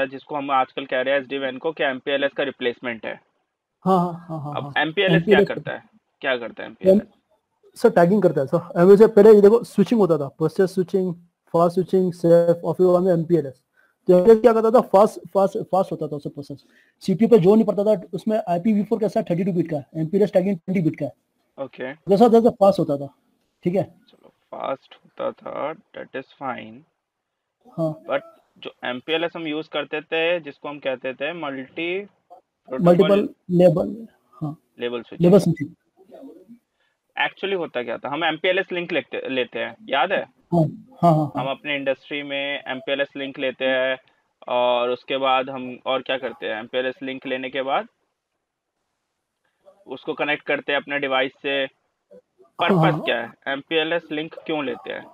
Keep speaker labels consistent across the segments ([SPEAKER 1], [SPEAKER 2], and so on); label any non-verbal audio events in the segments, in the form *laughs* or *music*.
[SPEAKER 1] है जिसको हम आजकल कह रहे हैं एस डी वैन को कि एमपीएलएस का रिप्लेसमेंट है।
[SPEAKER 2] हाँ हाँ हाँ हाँ
[SPEAKER 1] अब
[SPEAKER 2] हाँ।
[SPEAKER 1] एमपीएलएस क्या करता है? क्या करता है
[SPEAKER 2] एम
[SPEAKER 1] एमपीएलएस
[SPEAKER 2] सर टैगिंग करता है। सर एम से पहले ये देखो स्विचिंग होता था। Process switching fast switching safe और फिर बाद में एमपीएलएस तो एमपीएलएस क्या करता था? फास्ट फास्ट फास्ट होता था उससे प्रोसेस सीपीयू पे जो नहीं पड़ता था उसमें आईपीवी4 कैसा 32 बिट का है। एमपीएलएस टैगिंग 20 बिट का है।
[SPEAKER 1] ओके
[SPEAKER 2] जैसा जैसा फास्ट होता था। ठीक है?
[SPEAKER 1] चलो फास्ट होता था दैट इज़ फाइन
[SPEAKER 2] हाँ।
[SPEAKER 1] बट जो एमपीएलएस हम यूज़ करते थे जिसको हम कहते थे मल्टी
[SPEAKER 2] मल्टीपल लेबल हाँ।
[SPEAKER 1] Level switching
[SPEAKER 2] label switching
[SPEAKER 1] actually होता क्या था? हम एमपीएलएस लिंक लेते लेते हैं। याद है?
[SPEAKER 2] हाँ हाँ हाँ
[SPEAKER 1] हम अपने इंडस्ट्री में एमपीएलएस लिंक लेते हैं और उसके बाद हम और क्या करते हैं? एमपीएलएस लिंक लेने के बाद उसको कनेक्ट करते हैं अपने डिवाइस से। पर्पस
[SPEAKER 2] हाँ।
[SPEAKER 1] क्या है? एमपीएलएस लिंक क्यों लेते हैं?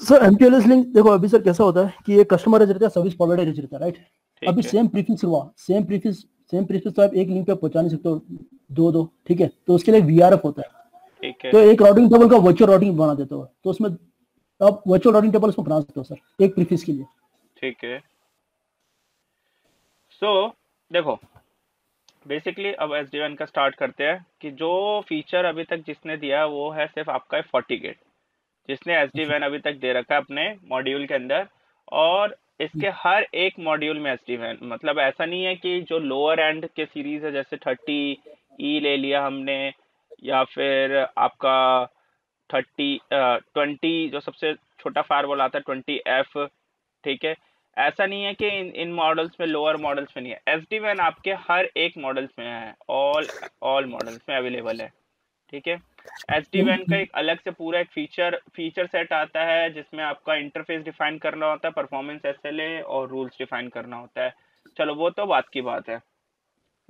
[SPEAKER 2] सर एमपीएलएस लिंक देखो अभी सर कैसा होता है कि ये कस्टमर रहता है सर्विस प्रोवाइडर रहता है राइट अभी सेम प्रीफिक्स हुआ सेम प्रीफिक्स सेम प्रीफिक्स तो आप एक लिंक पे पहुँचा नहीं सकते हो दो दो ठीक है? तो उसके लिए वीआरएफ होता है।
[SPEAKER 1] है।
[SPEAKER 2] तो एक राउटिंग टेबल का वर्चुअल राउटिंग बना देते हो। तो उसमें आप वर्चुअल राउटिंग टेबल उसमें बना सकते हो सर एक प्रीफिक्स के लिए।
[SPEAKER 1] ठीक है। सो so, देखो बेसिकली अब एस डी का स्टार्ट करते हैं कि जो फीचर अभी तक जिसने दिया वो है सिर्फ़ आपका फोर्टी गेट जिसने एस डी वैन अभी तक दे रखा है अपने मॉड्यूल के अंदर। और इसके हर एक मॉड्यूल में एस डी वैन मतलब ऐसा नहीं है कि जो लोअर एंड के सीरीज़ है जैसे थर्टी ई ले लिया हमने या फिर आपका थर्टी ट्वेंटी जो सबसे छोटा फायरवॉल आता है ट्वेंटी एफ़ ठीक है? ऐसा नहीं है कि इन इन मॉडल्स में लोअर मॉडल्स में नहीं है। एस डी वैन आपके हर एक मॉडल्स में है ऑल ऑल मॉडल्स में अवेलेबल है। ठीक है? एस डी वैन का एक अलग से पूरा एक फीचर फीचर सेट आता है, जिसमें आपका इंटरफेस डिफाइन करना होता है परफॉर्मेंस एस एल ए और रूल्स डिफाइन करना होता है। चलो, वो तो बात की बात है।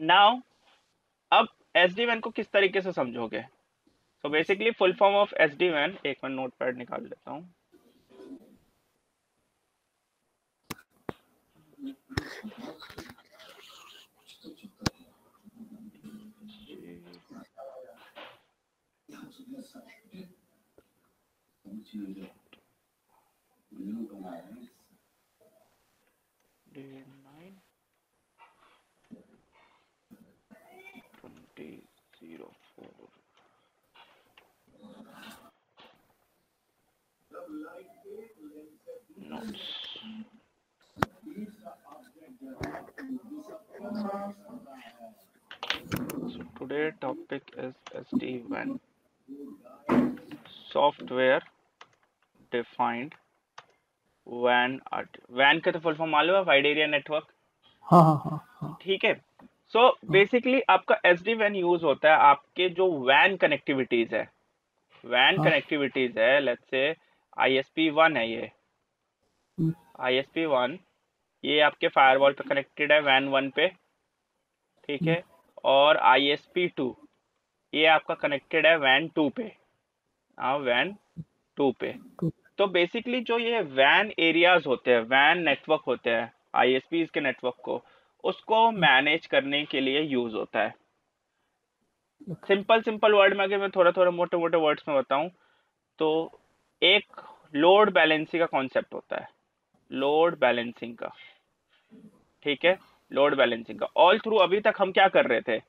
[SPEAKER 1] नाउ अब एस डी वैन को किस तरीके से समझोगे? So basically full form of S D van एक मैं नोट पैड निकाल लेता हूँ। Notes. So today topic is SD WAN software defined WAN art. WAN का तो फुल फॉर्म मालूम है वाइड एरिया नेटवर्क
[SPEAKER 2] हाँ हाँ हाँ हाँ।
[SPEAKER 1] ठीक है। सो बेसिकली आपका एस डी वैन यूज़ होता है आपके जो वैन कनेक्टिविटीज है। वैन
[SPEAKER 2] हाँ।
[SPEAKER 1] कनेक्टिविटीज है let's say I S P one है ये। आई एस पी वन ये आपके फायरवॉल पे कनेक्टेड है वैन वन पे ठीक है? और आई एस पी टू ये आपका कनेक्टेड है वैन टू पे। हाँ वैन टू पे।
[SPEAKER 2] तो-
[SPEAKER 1] तो बेसिकली जो ये वैन एरियाज़ होते हैं वैन नेटवर्क होते हैं आईएसपीज के नेटवर्क को उसको मैनेज करने के लिए यूज़ होता है। सिंपल सिंपल वर्ड में अगर मैं थोड़ा थोड़ा मोटे मोटे वर्ड्स में बताऊँ तो एक लोड बैलेंसिंग का कॉन्सेप्ट होता है। लोड बैलेंसिंग का। ठीक है? लोड बैलेंसिंग का। ऑल थ्रू अभी तक हम क्या कर रहे थे?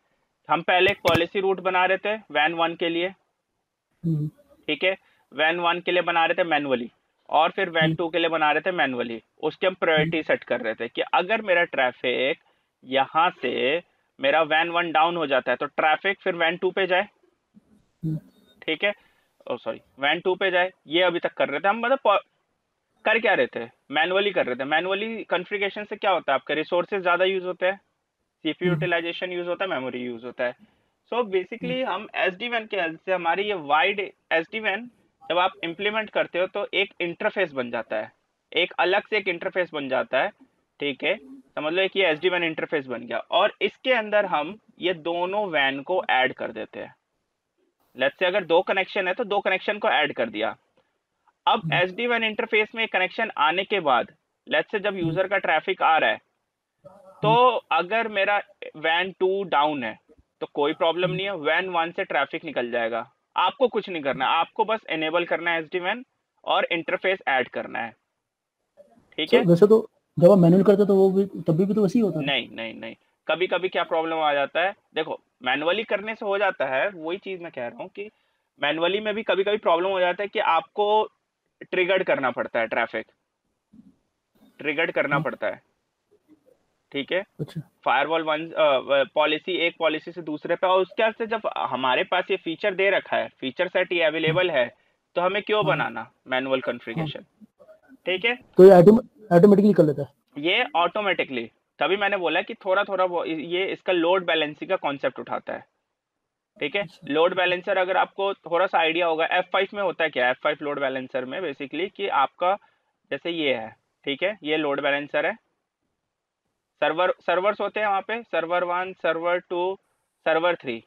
[SPEAKER 1] हम पहले एक पॉलिसी रूट बना रहे थे वैन वन के लिए।
[SPEAKER 2] हम्म,
[SPEAKER 1] ठीक है? वैन वन के लिए बना रहे थे मैनुअली और फिर वैन टू के लिए बना रहे थे मैनुअली उसके हम प्रायोरिटी सेट कर रहे थे कि अगर मेरा ट्रैफ़िक यहाँ से मेरा वैन वन डाउन हो जाता है तो ट्रैफ़िक फिर वैन टू पे जाए।
[SPEAKER 2] हम्म,
[SPEAKER 1] ठीक है? सॉरी वैन टू पे जाए ये अभी तक कर रहे थे। हम मतलब कर क्या रहे थे? मैनुअली कर रहे थे। मैनुअली कॉन्फ़िगरेशन से क्या होता है? आपके रिसोर्सेज ज़्यादा यूज़ होते हैं। सीपीयू
[SPEAKER 2] हम्म।
[SPEAKER 1] यूटिलाइजेशन यूज़ होता है मेमोरी यूज़ होता है। सो so बेसिकली हम एस डी वैन के हेल्प से हमारी ये वाइड एस डी वैन जब आप इम्प्लीमेंट करते हो तो एक इंटरफेस बन जाता है। एक अलग से एक इंटरफेस बन जाता है। ठीक है? समझ लो एक ये एस डी वैन इंटरफेस बन गया। और इसके अंदर हम ये दोनों वैन को ऐड कर देते हैं। लेट्स से अगर दो कनेक्शन है तो दो कनेक्शन को ऐड कर दिया। अब एस डी वैन इंटरफेस में कनेक्शन आने के बाद लेट्स से जब यूज़र का ट्रैफ़िक आ रहा है तो अगर मेरा वैन टू डाउन है तो कोई प्रॉब्लम नहीं है वैन वन से ट्रैफ़िक निकल जाएगा। आपको कुछ नहीं करना आपको बस एनेबल करना है एस डी वैन और इंटरफेस ऐड करना है। ठीक है?
[SPEAKER 2] वैसे तो जब आप मैनुअल करते तो वो भी तब भी तो वैसे ही होता है।
[SPEAKER 1] नहीं नहीं नहीं। कभी कभी क्या प्रॉब्लम आ जाता है? देखो मैनुअली करने से हो जाता है वही चीज़ मैं कह रहा हूँ कि मैनुअली में भी कभी कभी प्रॉब्लम हो जाता है कि आपको ट्रिगर्ड करना पड़ता है ट्रैफ़िक। ट्रिगर्ड करना हाँ। पड़ता है। ठीक है?
[SPEAKER 2] अच्छा।
[SPEAKER 1] फायरवॉल वन पॉलिसी एक पॉलिसी से दूसरे पे और उसके से जब हमारे पास ये फीचर दे रखा है फीचर सेट ये अवेलेबल है तो हमें क्यों हाँ। बनाना मैनुअल कॉन्फ़िगरेशन? ठीक है?
[SPEAKER 2] तो ये ऑटोमेटिकली कर लेता है।
[SPEAKER 1] ये ऑटोमेटिकली। तभी मैंने बोला कि थोड़ा थोड़ा ये इसका लोड बैलेंसिंग का कॉन्सेप्ट उठाता है। ठीक है? लोड अच्छा। बैलेंसर अगर आपको थोड़ा सा आइडिया होगा एफ़ फाइव में होता है क्या F5 लोड बैलेंसर में बेसिकली कि आपका जैसे ये है ठीक है? ये लोड बैलेंसर है। सर्वर सर्वर्स होते हैं वहाँ पे server one server two server three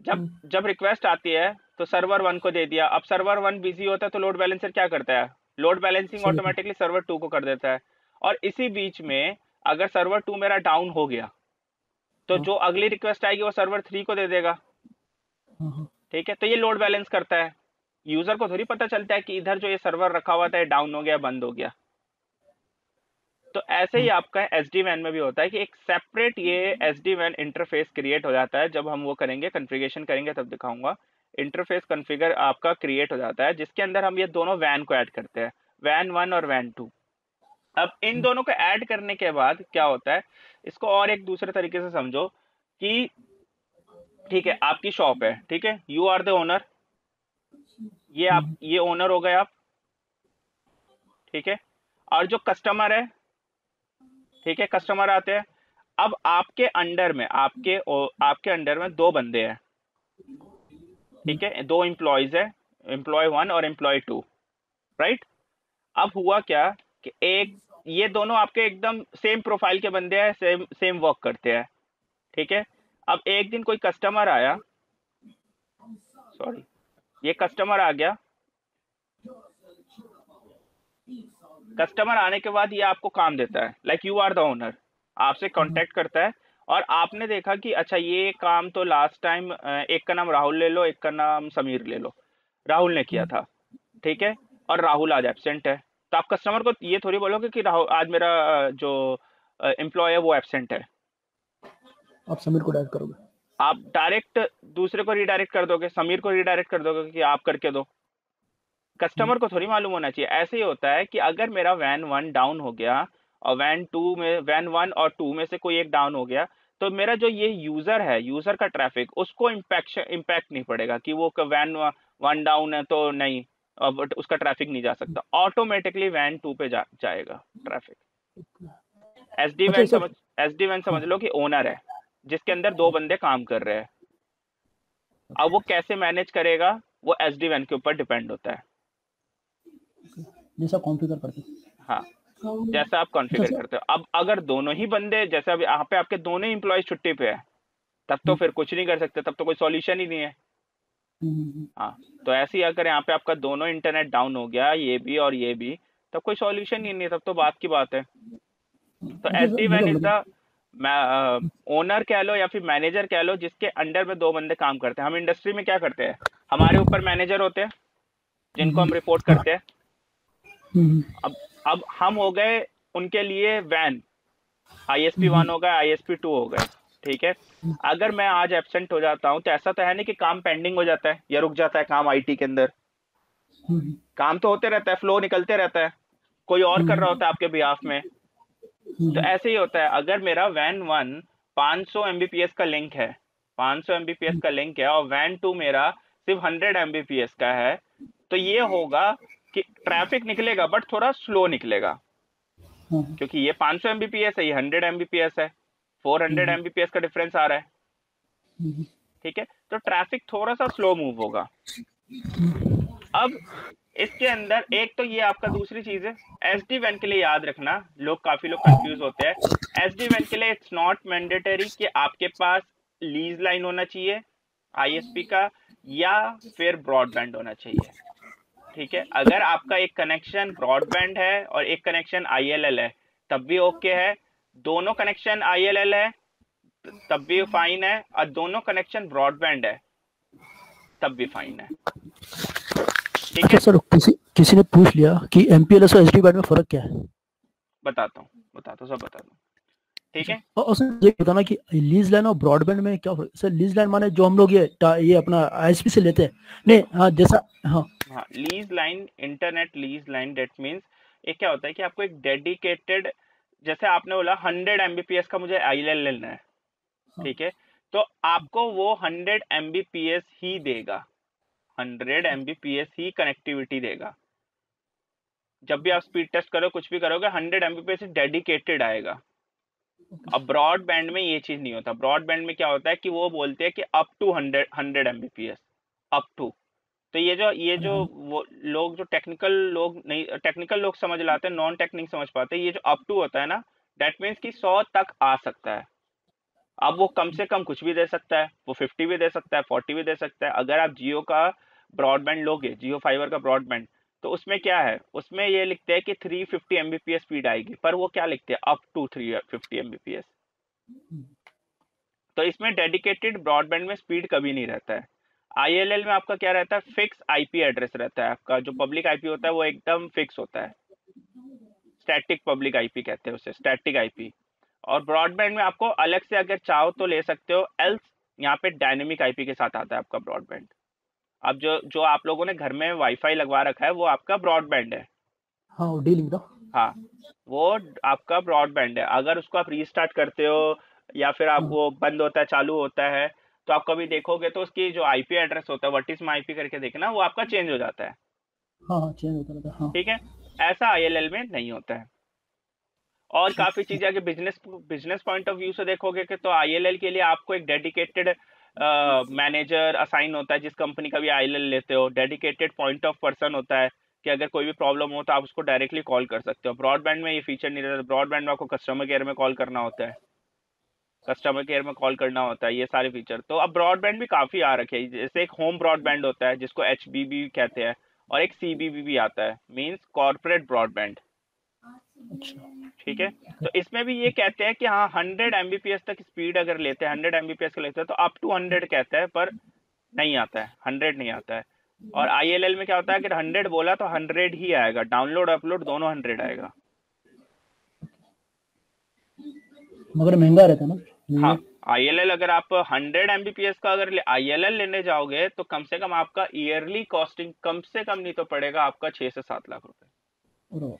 [SPEAKER 1] जब हम्म। जब रिक्वेस्ट आती है तो सर्वर वन को दे दिया। अब सर्वर वन बिज़ी होता है तो लोड बैलेंसर क्या करता है? Load balancing automatically server two को कर देता है। और इसी बीच में अगर सर्वर टू मेरा डाउन हो गया तो हाँ। जो अगली रिक्वेस्ट आएगी वो सर्वर थ्री को दे देगा। हाँ, हाँ। ठीक है? तो ये लोड बैलेंस करता है। यूज़र को थोड़ी पता चलता है कि इधर जो ये सर्वर रखा हुआ था डाउन हो गया बंद हो गया। तो ऐसे ही आपका एस डी वैन में भी होता है कि एक सेपरेट ये एस डी वैन इंटरफेस क्रिएट हो जाता है। जब हम वो करेंगे कन्फिगेशन करेंगे तब दिखाऊँगा। इंटरफेस कन्फिगर आपका क्रिएट हो जाता है जिसके अंदर हम ये दोनों वैन को ऐड करते हैं। वैन वन और वैन टू अब इन हम्म। दोनों को ऐड करने के बाद क्या होता है इसको और एक दूसरे तरीके से समझो कि ठीक है आपकी शॉप है ठीक है? यू आर द ओनर ये आप हम्म। ये ओनर हो गए आप ठीक है? और जो कस्टमर है ठीक है कस्टमर आते हैं। अब आपके अंडर में आपके आपके अंडर में दो बंदे हैं ठीक है? दो एम्प्लॉयज़ है एम्प्लॉय वन और एम्प्लॉय टू राइट अब हुआ क्या? कि एक, ये दोनों आपके एकदम सेम प्रोफ़ाइल के बंदे हैं सेम सेम वर्क करते हैं। ठीक है? अब एक दिन कोई कस्टमर आया। सॉरी ये कस्टमर आ गया। कस्टमर आने के बाद ये आपको काम देता है। Like you are the owner आपसे कांटेक्ट करता है। और आपने देखा कि अच्छा ये काम तो लास्ट टाइम एक का नाम राहुल ले लो, एक का नाम समीर ले लो। राहुल ने किया था। ठीक है? और राहुल आज एबसेंट है। तो आप कस्टमर को ये थोड़ी बोलोगे कि राहुल आज मेरा जो एम्प्लॉय है वो एबसेंट है।
[SPEAKER 2] आप समीर को डायरेक्ट करोगे।
[SPEAKER 1] आप डायरेक्ट दूसरे को रिडायरेक्ट कर दोगे समीर को रिडायरेक्ट कर दोगे कि आप करके दो। कस्टमर को थोड़ी मालूम होना चाहिए। ऐसे ही होता है कि अगर मेरा वैन वन डाउन हो गया और वैन टू में वैन वन और टू में से कोई एक डाउन हो गया तो मेरा जो ये यूज़र है यूज़र का ट्रैफ़िक उसको इम्पैक्ट इम्पैक्ट नहीं पड़ेगा कि वो वैन वन डाउन है तो नहीं। बट उसका ट्रैफ़िक नहीं जा सकता। ऑटोमेटिकली वैन टू पे जा, जाएगा ट्रैफ़िक एस डी वैन समझ एस डी वैन समझ लो कि ओनर है जिसके अंदर दो बंदे काम कर रहे हैं। अब वो कैसे मैनेज करेगा वो एस डी वैन के ऊपर डिपेंड होता है।
[SPEAKER 2] जैसा कॉन्फ़िगर करते
[SPEAKER 1] हाँ। जैसा आप कॉन्फ़िगर करते हो। अब अगर दोनों ही बंदे जैसे अब यहाँ पे आपके दोनों एम्प्लॉय छुट्टी पे है तब तो हम्म। फिर कुछ नहीं कर सकते तब तो कोई सॉल्यूशन ही नहीं है। हाँ तो ऐसे ही अगर यहाँ पे आपका दोनों इंटरनेट डाउन हो गया ये भी और ये भी तब कोई सॉल्यूशन ही नहीं तब तो बात की बात है। तो एस डी वैन इज़ द ओनर कह लो या फिर मैनेजर कह लो जिसके अंडर में दो बंदे काम करते हैं। हम इंडस्ट्री में क्या करते हैं? हमारे ऊपर मैनेजर होते हैं जिनको हम रिपोर्ट करते हैं। हम्म। अब अब हम हो गए उनके लिए वैन आई एस पी वन हम्म। हो गए आई एस पी टू हो गए। ठीक है अगर मैं आज एबसेंट हो जाता हूँ तो ऐसा तो है नहीं कि काम पेंडिंग हो जाता है, या रुक जाता है काम आईटी के अंदर। काम तो होते रहता है फ्लो निकलते रहता है कोई और कर रहा होता है आपके बिहाफ में तो ऐसे ही होता है, अगर मेरा वैन वन 500 एमबीपीएस का लिंक है 500 एमबीपीएस का लिंक है, और वैन टू मेरा सिर्फ़ 100 एमबीपीएस का है तो ये होगा कि ट्रैफ़िक निकलेगा बट थोड़ा स्लो निकलेगा। क्योंकि ये 500 एमबीपीएस है, ये 100 एमबीपीएस है 400 एमबीपीएस हम्म। का डिफरेंस आ रहा है। हम्म। ठीक है? तो ट्रैफ़िक थोड़ा सा स्लो मूव होगा। अब इसके अंदर एक तो ये आपका दूसरी चीज़ है। एस डी वैन के लिए याद रखना लोग काफ़ी लोग कंफ्यूज होते हैं। एस डी वैन के लिए इट्स नॉट मैंडेटरी कि आपके पास लीज लाइन होना चाहिए आईएसपी का या फिर ब्रॉडबैंड होना चाहिए। ठीक है? अगर आपका एक कनेक्शन ब्रॉडबैंड है और एक कनेक्शन आईएलएल है तब भी ओके है। दोनों कनेक्शन आईएलएल है तब भी फाइन है और दोनों कनेक्शन ब्रॉडबैंड है तब भी फाइन है।
[SPEAKER 2] ठीक है? सर किसी किसी ने पूछ लिया कि एमपीएलएस और एसडी बैंड में फ़र्क क्या है?
[SPEAKER 1] बताता हूँ बताता हूँ सब बताता हूँ। ठीक है?
[SPEAKER 2] और ये बताना कि लीज लाइन और ब्रॉडबैंड में क्या सर लीज लाइन माने जो हम लोग ये ये अपना आईएसपी से लेते हैं। नहीं हाँ जैसा हाँ।
[SPEAKER 1] हाँ lease line internet lease line that means ये क्या होता है कि आपको एक डेडिकेटेड जैसे आपने बोला हंड्रेड एमबीपीएस का मुझे आई लेना है हाँ। ठीक है? तो आपको वो हंड्रेड एमबीपीएस ही देगा हंड्रेड एमबीपीएस ही कनेक्टिविटी देगा। जब भी आप स्पीड टेस्ट करो कुछ भी करोगे हंड्रेड एमबीपीएस डेडिकेटेड आएगा। अब ब्रॉड बैंड में ये चीज़ नहीं होता। ब्रॉड बैंड में क्या होता है कि वो बोलते हैं कि up to hundred hundred MBPS up to तो ये जो ये जो हाँ। वो लोग जो टेक्निकल लोग नहीं टेक्निकल लोग समझ लाते हैं नॉन टेक्निक समझ पाते हैं ये जो अप टू होता है ना डेट मीन्स कि सौ तक आ सकता है। अब वो कम से कम कुछ भी दे सकता है वो फिफ्टी भी दे सकता है फोर्टी भी दे सकता है। अगर आप जियो का ब्रॉडबैंड लोगे जियो फाइबर का ब्रॉडबैंड तो उसमें क्या है? उसमें ये लिखते हैं कि थ्री फिफ्टी स्पीड आएगी पर वो क्या लिखते हैं? अप टू 350 फिफ्टी तो इसमें डेडिकेटेड ब्रॉडबैंड में स्पीड कभी नहीं रहता है। आईएलएल में आपका क्या रहता है? फिक्स आईपी एड्रेस रहता है आपका। जो पब्लिक आईपी होता है वो एकदम फिक्स होता है। स्टैटिक पब्लिक आईपी कहते हैं उसे स्टैटिक आईपी और ब्रॉडबैंड में आपको अलग से अगर चाहो तो ले सकते हो एल्स यहाँ पे डायनेमिक आईपी के साथ आता है आपका ब्रॉडबैंड अब जो जो आप लोगों ने घर में वाईफाई लगवा रखा है वो आपका ब्रॉडबैंड है।
[SPEAKER 2] हाँ डीलिंग
[SPEAKER 1] हाँ वो आपका ब्रॉडबैंड है। अगर उसको आप रीस्टार्ट करते हो या फिर आप हाँ। वो बंद होता है चालू होता है तो आप कभी देखोगे तो उसकी जो आईपी एड्रेस होता है वट इज़ माई आईपी करके देखना वो आपका चेंज हो जाता है।
[SPEAKER 2] हाँ चेंज हाँ, होता है हाँ।
[SPEAKER 1] ठीक है? ऐसा आईएलएल में नहीं होता है। और काफ़ी चीज़ें अगर business business point of view से देखोगे कि तो आईएलएल के लिए आपको एक डेडिकेटेड मैनेजर असाइन होता है जिस कंपनी का भी आईएलएल लेते हो। डेडिकेटेड पॉइंट ऑफ़ पर्सन होता है कि अगर कोई भी प्रॉब्लम हो तो आप उसको डायरेक्टली कॉल कर सकते हो। ब्रॉडबैंड में ये फीचर नहीं रहता ब्रॉडबैंड में आपको कस्टमर केयर में कॉल करना होता है। कस्टमर केयर में कॉल करना होता है ये सारे फीचर तो अब ब्रॉडबैंड भी काफ़ी आ रखे हैं। जैसे एक होम ब्रॉडबैंड होता है जिसको एचबीबी कहते हैं और एक सीबीबी भी आता है मीन्स कॉर्पोरेट ब्रॉडबैंड ठीक है? तो इसमें भी ये कहते हैं कि हाँ हंड्रेड एमबीपीएस तक स्पीड अगर लेते हैं हंड्रेड एमबीपीएस का लेते हैं तो अप टू हंड्रेड कहते हैं पर नहीं आता है हंड्रेड नहीं आता है। और आईएलएल में क्या होता है अगर हंड्रेड बोला तो हंड्रेड ही आएगा। डाउनलोड अपलोड दोनों हंड्रेड आएगा।
[SPEAKER 2] मगर महँगा रहता है
[SPEAKER 1] ना। हाँ। आई अगर आप हंड्रेड एमबीपीएस का अगर आई एल एल लेने जाओगे तो कम से कम आपका ईयरली कॉस्टिंग कम से कम नहीं तो पड़ेगा आपका छह से सात लाख रुपए।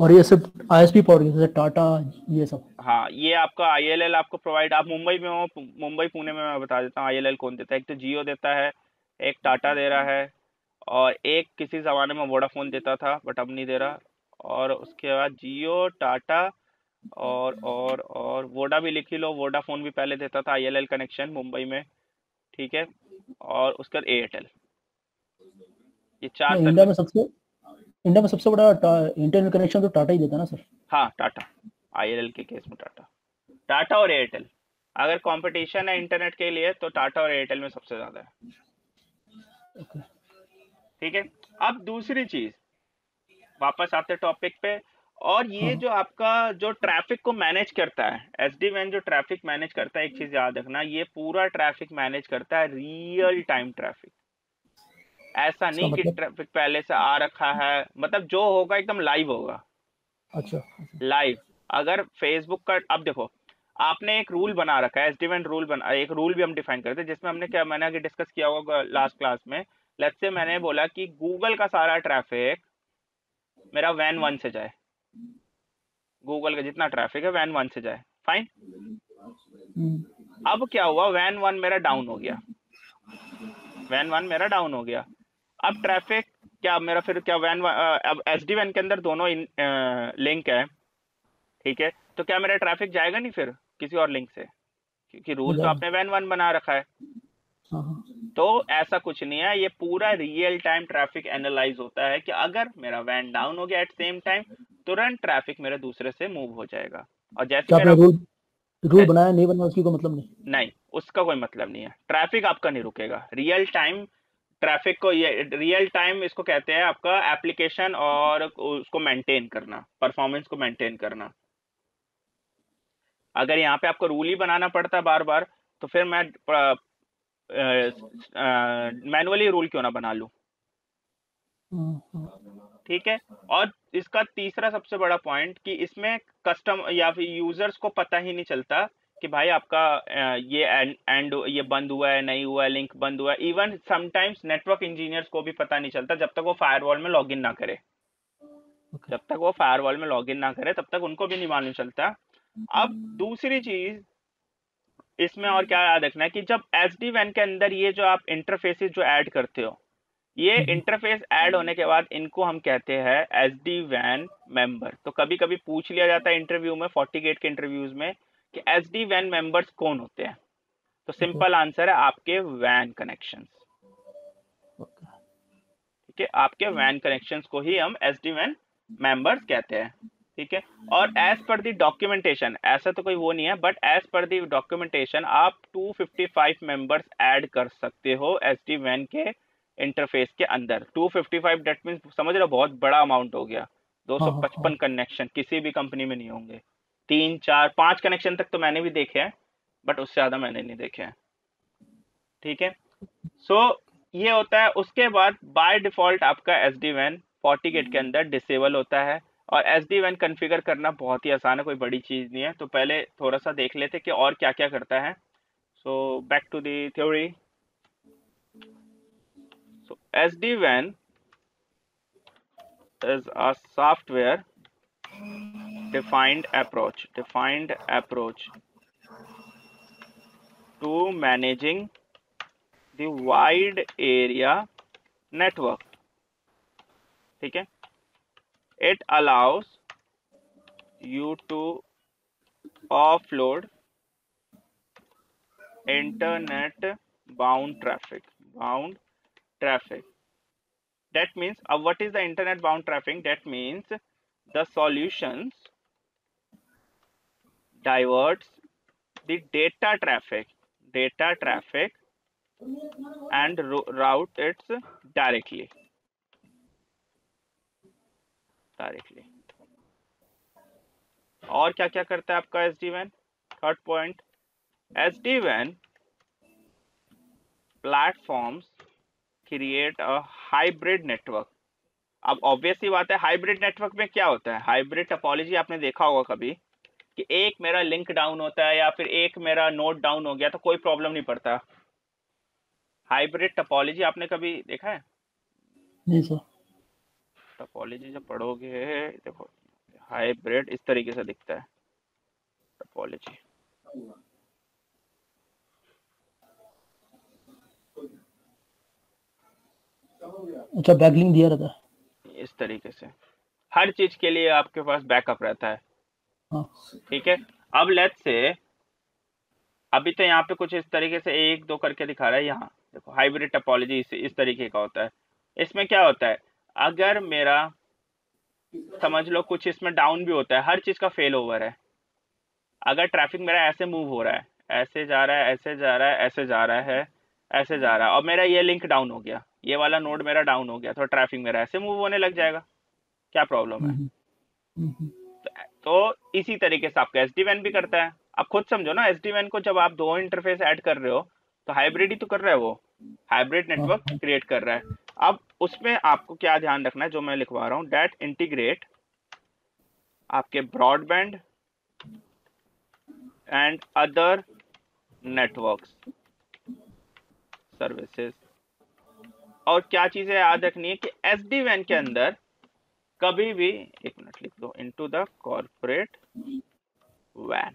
[SPEAKER 2] और ये सब आईएसपी पावर जैसे टाटा ये सब।
[SPEAKER 1] हाँ ये आपका आईएलएल आपको प्रोवाइड आप मुंबई में हो मुंबई पुणे में मैं बता देता हूँ आईएलएल कौन देता है? एक तो जियो देता है एक टाटा दे रहा है और एक किसी जमाने में वोडाफोन देता था बट अब नहीं दे रहा। और उसके बाद जियो टाटा और और और वोडा भी लिख ही लो वोडाफोन भी पहले देता था आईएलएल कनेक्शन मुंबई में ठीक है और उसके बाद एयरटेल ये चार
[SPEAKER 2] इंडिया में सबसे इंडिया में सबसे बड़ा इंटरनेट कनेक्शन तो टाटा ही देता ना सर।
[SPEAKER 1] हाँ टाटा आईएलएल के केस में टाटा टाटा और एयरटेल अगर कंपटीशन है इंटरनेट के लिए तो टाटा और एयरटेल में सबसे ज़्यादा है। ठीक है अब दूसरी चीज़। वापस आते टॉपिक पे। और ये हाँ। जो आपका जो ट्रैफ़िक को मैनेज करता है एस डी वैन जो ट्रैफ़िक मैनेज करता है एक चीज़ याद रखना ये पूरा ट्रैफ़िक मैनेज करता है रियल टाइम ट्रैफ़िक ऐसा नहीं कि ट्रैफ़िक मतलब? पहले से आ रखा है मतलब जो होगा एकदम लाइव होगा।
[SPEAKER 2] अच्छा।
[SPEAKER 1] लाइव अगर फेसबुक का अब देखो आपने एक रूल बना रखा है एसडीवेंट रूल बना एक रूल भी हम डिफाइन करते हैं जिसमें हमने क्या मैंने आगे डिस्कस किया होगा लास्ट क्लास में लेट्स से मैंने बोला कि गूगल का सारा ट्रैफ़िक मेरा वैन वन से जाए। गूगल का जितना ट्रैफ़िक है वैन वन से जाए। फाइन हम्म। अब क्या हुआ? वैन वन मेरा डाउन हो गया। वैन वन मेरा डाउन हो गया। अब ट्रैफ़िक क्या मेरा फिर क्या वैन अब एस डी वैन के अंदर दोनों इन, आ, लिंक है। ठीक है? तो क्या मेरा ट्रैफ़िक जाएगा नहीं फिर? किसी और लिंक से। क्योंकि रूल तो आपने वैन वन बना रखा है। हाँ, हाँ। तो ऐसा कुछ नहीं है। ये पूरा रियल टाइम ट्रैफ़िक एनालाइज होता है कि अगर मेरा वैन डाउन हो गया एट सेम टाइम तुरंत ट्रैफ़िक मेरे दूसरे से मूव हो जाएगा। और जैसे मेरा
[SPEAKER 2] रूल रूल बनाया? नहीं बनाया उसकी कोई मतलब नहीं?
[SPEAKER 1] नहीं उसका कोई मतलब नहीं है। ट्रैफ़िक आपका नहीं रुकेगा। रियल टाइम ट्रैफ़िक को ये रियल टाइम इसको कहते हैं आपका एप्लीकेशन और उसको मेंटेन करना परफॉर्मेंस को मेंटेन करना। अगर यहाँ पे आपको रूल ही बनाना पड़ता बार बार तो फिर मैं मैनुअली रूल क्यों ना बना लू? ठीक है? और इसका तीसरा सबसे बड़ा पॉइंट कि इसमें कस्टम या फिर यूज़र्स को पता ही नहीं चलता कि भाई आपका ये एंड ये बंद हुआ है नहीं हुआ है लिंक बंद हुआ है। इवन समटाइम्स नेटवर्क इंजीनियर्स को भी पता नहीं चलता जब तक वो फायरवॉल में लॉगिन ना करे। Okay. जब तक वो फायरवॉल में लॉगिन ना करे तब तक उनको भी नहीं मालूम चलता। अब दूसरी चीज़ इसमें और क्या याद रखना है कि जब एच डी वैन के अंदर ये जो आप इंटरफेसिस जो ऐड करते हो ये इंटरफेस हम्म। ऐड होने के बाद इनको हम कहते हैं एस डी वैन मेंबर तो कभी कभी पूछ लिया जाता है इंटरव्यू में फोर्टी गेट के इंटरव्यूज़ में कि एच डी वैन मेंबर्स कौन होते हैं? तो सिंपल आंसर है आपके वैन कनेक्शन ठीक है? आपके वैन कनेक्शन को ही हम एस डी वैन मेंबर्स कहते हैं। ठीक है? और एज पर दी डॉक्यूमेंटेशन ऐसा तो कोई वो नहीं है बट एज पर दी डॉक्यूमेंटेशन आप 255 मेंबर्स ऐड कर सकते हो एस डी वैन के इंटरफेस के अंदर। 255 डेट मीन समझ रहे हो बहुत बड़ा अमाउंट हो गया। 255 कनेक्शन हाँ, हाँ। किसी भी कंपनी में नहीं होंगे। तीन चार पाँच कनेक्शन तक तो मैंने भी देखे हैं बट उससे ज़्यादा मैंने नहीं देखे हैं। ठीक है? सो so, ये होता है उसके बाद बाय डिफ़ॉल्ट आपका एस डी वैन फोर्टी गेट के अंदर डिसेबल होता है। और एस डी वैन कन्फिगर करना बहुत ही आसान है कोई बड़ी चीज़ नहीं है। तो पहले थोड़ा सा देख लेते कि और क्या क्या करता है। So back to the theory SD-WAN is a software defined approach defined approach to managing the wide area network. okay it allows you to offload internet bound traffic bound traffic that means uh, what is the internet bound traffic that means the solutions diverts the data traffic data traffic and route it directly directly और क्या क्या करता है आपका S D van third point S D van platforms create a hybrid network अब obvious ही बात है hybrid network में क्या होता है? हाइब्रिड टपोलॉजी आपने देखा होगा कभी कि एक मेरा लिंक डाउन होता है या फिर एक मेरा नोट डाउन हो गया तो कोई प्रॉब्लम नहीं पड़ता। हाइब्रिड टपोलॉजी आपने कभी देखा है?
[SPEAKER 2] नहीं सर।
[SPEAKER 1] टपोलॉजी जब पढ़ोगे देखो हाइब्रिड इस तरीके से दिखता है। टपोलॉजी
[SPEAKER 2] अच्छा बैकलिंक दिया रहता
[SPEAKER 1] है। इस तरीके से। हर चीज़ के लिए आपके पास बैकअप रहता है। हाँ। ठीक है? अब लेट से अभी तो यहाँ पे कुछ इस तरीके से एक दो करके दिखा रहा है यहाँ। देखो हाइब्रिड टपोलॉजी इस, इस तरीके का होता है। इसमें क्या होता है? अगर मेरा समझ लो कुछ इसमें डाउन भी होता है हर चीज़ का फेल ओवर है। अगर ट्रैफ़िक मेरा ऐसे मूव हो रहा है ऐसे जा रहा है ऐसे जा रहा है ऐसे जा रहा है ऐसे जा रहा है। और मेरा ये लिंक डाउन हो गया। ये वाला नोड मेरा डाउन हो गया। तो ट्रैफ़िक मेरा ऐसे मूव होने लग जाएगा। क्या प्रॉब्लम है? हम्म, हम्म, हम्म। तो इसी तरीके से आपका एस डी वैन भी करता है। आप खुद समझो ना एस डी वैन को जब आप दो इंटरफेस ऐड कर रहे हो तो हाइब्रिड ही तो कर रहा है वो। हाइब्रिड नेटवर्क क्रिएट कर रहा है। अब उसमें आपको क्या ध्यान रखना है जो मैं लिखवा रहा हूँ डेट इंटीग्रेट आपके broadband and other networks services और क्या चीज़ें याद रखनी है कि एस डी वैन के अंदर कभी भी, एक मिनट लिख दो इनटू द कॉर्पोरेट वैन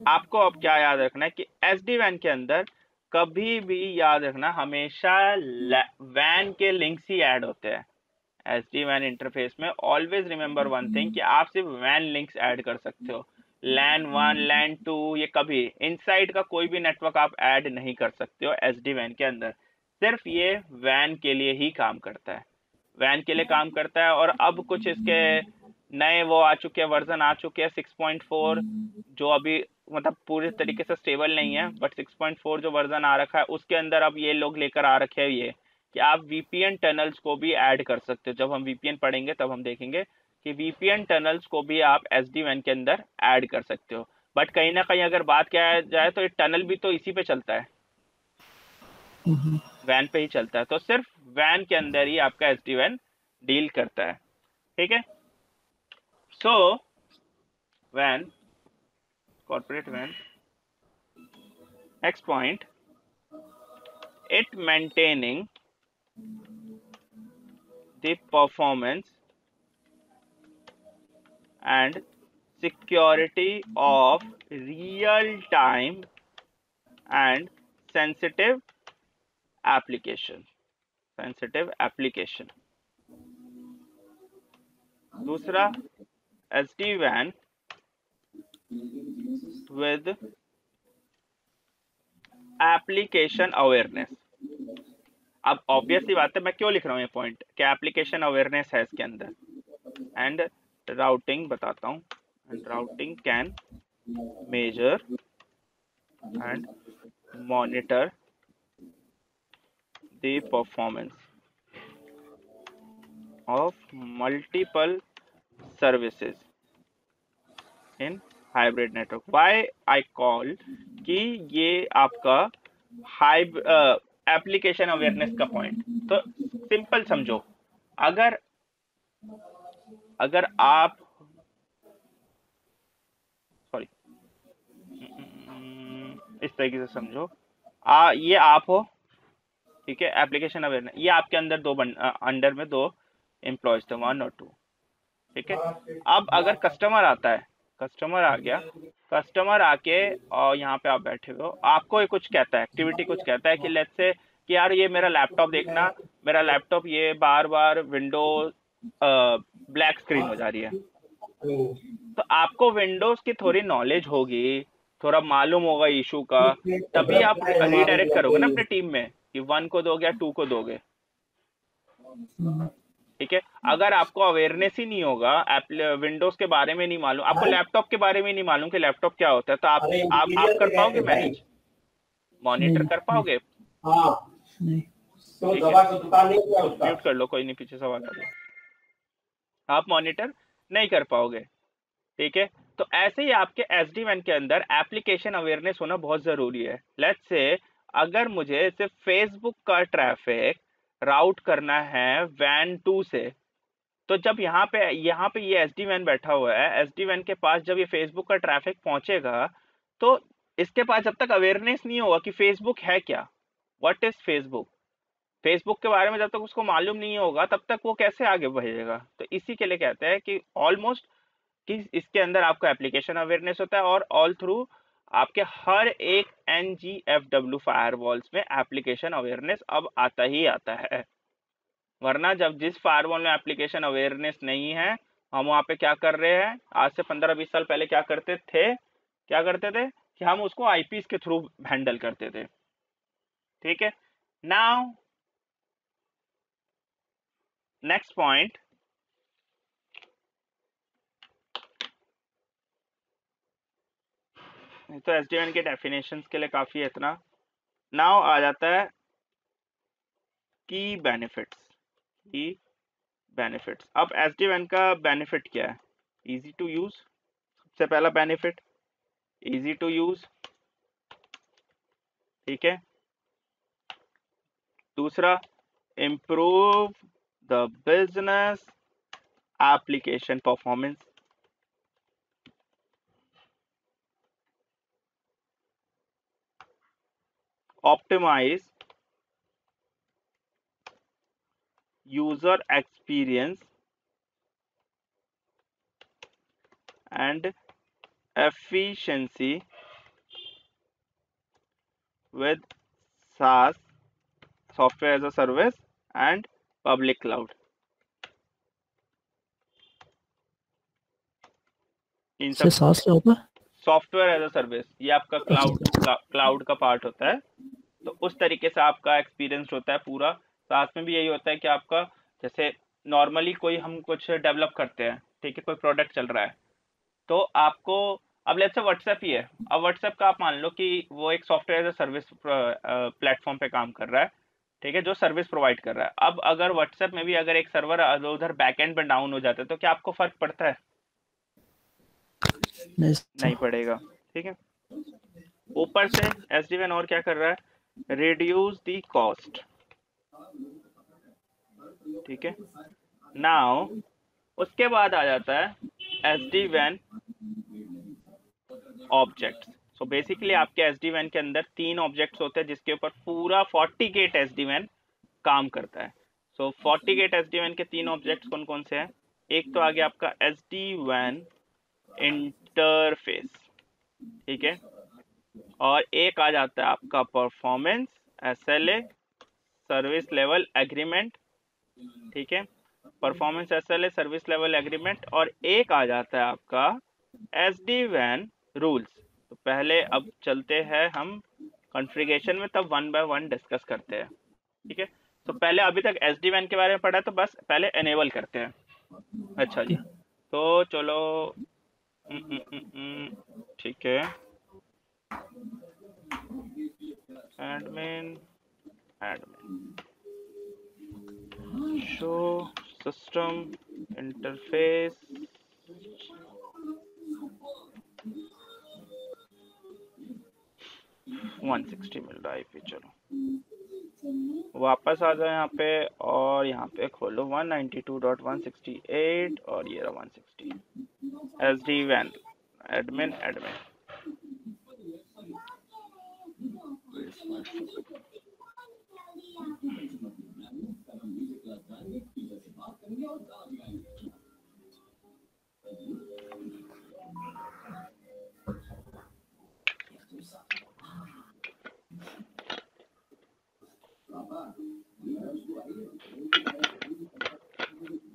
[SPEAKER 1] आपको अब क्या याद रखना है कि एस डी वैन के अंदर कभी भी याद रखना, हमेशा वैन के लिंक्स ही ऐड होते हैं. एस डी वैन इंटरफेस में ऑलवेज रिमेंबर वन थिंग कि आप सिर्फ़ वैन लिंक्स ऐड कर सकते हो. लैन वन लैन टू ये कभी इनसाइड का कोई भी नेटवर्क आप ऐड नहीं कर सकते हो एस डी वैन के अंदर। सिर्फ़ ये वैन के लिए ही काम करता है। वैन के लिए काम करता है और अब कुछ इसके नए वो आ चुके हैं वर्जन आ चुके हैं 6.4 जो अभी मतलब पूरे तरीके से स्टेबल नहीं है बट 6.4 जो वर्जन आ रखा है उसके अंदर अब ये लोग लेकर आ रखे हैं ये कि आप वीपीएन टनल्स को भी ऐड कर सकते हो। जब हम वीपीएन पढ़ेंगे तब हम देखेंगे कि वीपीएन टनल्स को भी आप एस डी वैन के अंदर ऐड कर सकते हो। बट कहीं ना कहीं अगर बात किया जाए तो ये टनल भी तो इसी पे चलता है। वैन पे ही चलता है। तो सिर्फ़ वैन के अंदर ही आपका एस डी वैन डील करता है। ठीक है? So when corporate van next point it maintaining the performance and security of real time and sensitive application sensitive application दूसरा S D van with application awareness अब obviously बात है, मैं क्यों लिख रहा हूँ ये पॉइंट क्या एप्लीकेशन अवेयरनेस है इसके अंदर? एंड राउटिंग बताता हूँ and routing can measure and monitor the performance of multiple services in hybrid network why i call कि ये आपका हाई एप्लीकेशन अवेयरनेस का पॉइंट तो सिंपल समझो अगर अगर आप सॉरी इस तरीके से समझो। आ ये आप हो ठीक है एप्लीकेशन अवेयरनेस ये आपके अंदर दो बन, आ, अंडर में दो एम्प्लॉयज़ थे वन और टू ठीक है? अब अगर कस्टमर आता है कस्टमर आ गया कस्टमर आके और यहाँ पे आप बैठे हो आपको ये कुछ कहता है एक्टिविटी कुछ कहता है कि लेट से कि यार ये मेरा लैपटॉप देखना मेरा लैपटॉप ये बार बार विंडो ब्लैक स्क्रीन हो जा रही है। तो आपको विंडोज़ की थोड़ी नॉलेज होगी थोड़ा मालूम होगा इशू का तभी आप रीडायरेक्ट करोगे ना अपने टीम में कि वन को दोगे या टू को दोगे। ठीक है? अगर आपको अवेयरनेस ही नहीं होगा विंडोज़ के बारे में नहीं मालूम आपको लैपटॉप के बारे में नहीं मालूम कि लैपटॉप क्या होता है तो आप आप, आप कर पाओगे मैनेज मॉनिटर कर पाओगे? हाँ। तो म्यूट कर लो कोई नहीं पीछे सवाल आ गया आप मॉनिटर नहीं कर पाओगे, ठीक है? तो ऐसे ही आपके एस के अंदर एप्लीकेशन अवेयरनेस होना बहुत ज़रूरी है। लेट्स से अगर मुझे सिर्फ़ फेसबुक का ट्रैफ़िक राउट करना है वैन टू से तो जब यहाँ पे यहाँ पे ये एस डी वैन बैठा हुआ है एस डी वैन के पास जब ये फेसबुक का ट्रैफ़िक पहुंचेगा तो इसके पास जब तक अवेयरनेस नहीं होगा कि फेसबुक है क्या। व्हाट इज़ फेसबुक फेसबुक के बारे में जब तक उसको मालूम नहीं होगा, तब तक वो कैसे आगे बढ़ेगा? तो इसी के लिए कहते हैं कि ऑलमोस्ट कि इसके अंदर आपका एप्लीकेशन अवेयरनेस होता है और ऑल थ्रू आपके हर एक N G F W fire में एप्लीकेशन अवेयरनेस अब आता ही आता है। वरना जब जिस फायर में एप्लीकेशन अवेयरनेस नहीं है, हम वहाँ पे क्या कर रहे हैं? आज से पंद्रह बीस साल पहले क्या करते थे? क्या करते थे? कि हम उसको आईपीस के थ्रू हैंडल करते थे। ठीक है? नाउ नेक्स्ट पॉइंट तो एस डी एन के डेफिनेशन के लिए काफ़ी है इतना। नाउ आ जाता है की बेनिफिट्स की बेनिफिट्स अब एस डी एन का बेनिफिट क्या है? इजी टू यूज़ सबसे पहला बेनिफिट इजी टू यूज़ ठीक है? दूसरा improve the business application performance. Optimize user experience and efficiency with SaaS software as a service and public cloud. इन सब क्या सॉफ्टवेयर एज अ सर्विस ये आपका क्लाउड क्लाउड का पार्ट होता है। तो उस तरीके से आपका एक्सपीरियंस होता है पूरा। साथ में भी यही होता है कि आपका जैसे नॉर्मली कोई हम कुछ डेवलप करते हैं ठीक है कोई प्रोडक्ट चल रहा है। तो आपको अब लेट्स से व्हाट्सएप ही है। अब व्हाट्सएप का आप मान लो कि वो एक software as a service platform पे काम कर रहा है। ठीक है जो सर्विस प्रोवाइड कर रहा है। अब अगर व्हाट्सएप में भी अगर एक सर्वर उधर बैकएंड पे डाउन हो जाता है तो क्या आपको फ़र्क पड़ता है? नहीं पड़ेगा ठीक है। ऊपर से एस डी और क्या कर रहा है? रिड्यूस दी कॉस्ट ठीक है। नाउ उसके बाद आ जाता है एस डी वैन ऑब्जेक्ट सो बेसिकली आपके एस डी वैन के अंदर तीन ऑब्जेक्ट्स होते हैं जिसके ऊपर पूरा फोर्टी गेट एस डी वैन काम करता है। So FortiGate S D वैन के तीन ऑब्जेक्ट्स कौन कौन से हैं? एक तो आ गया आपका एस डी वैन इंटरफेस ठीक है? और एक आ जाता है आपका performance S L A service level agreement ठीक है? Performance S L A service level agreement और एक आ जाता है आपका एस डी वैन रूल्स तो पहले अब चलते हैं हम कॉन्फ़िगरेशन में तब वन बाय वन डिस्कस करते हैं। ठीक है? तो पहले अभी तक एस डी के बारे में पढ़ा है तो बस पहले एनेबल करते हैं। अच्छा जी। तो चलो हम्म, हम्म, हम्म, ठीक है। Admin admin show system interface one sixty मिल रहा है चलो वापस आ जाओ यहाँ पे और यहाँ पे खोलो one ninety two dot one sixty eight और ये रहा वन सिक्सटी एस डी वैन एडमिन एडमिन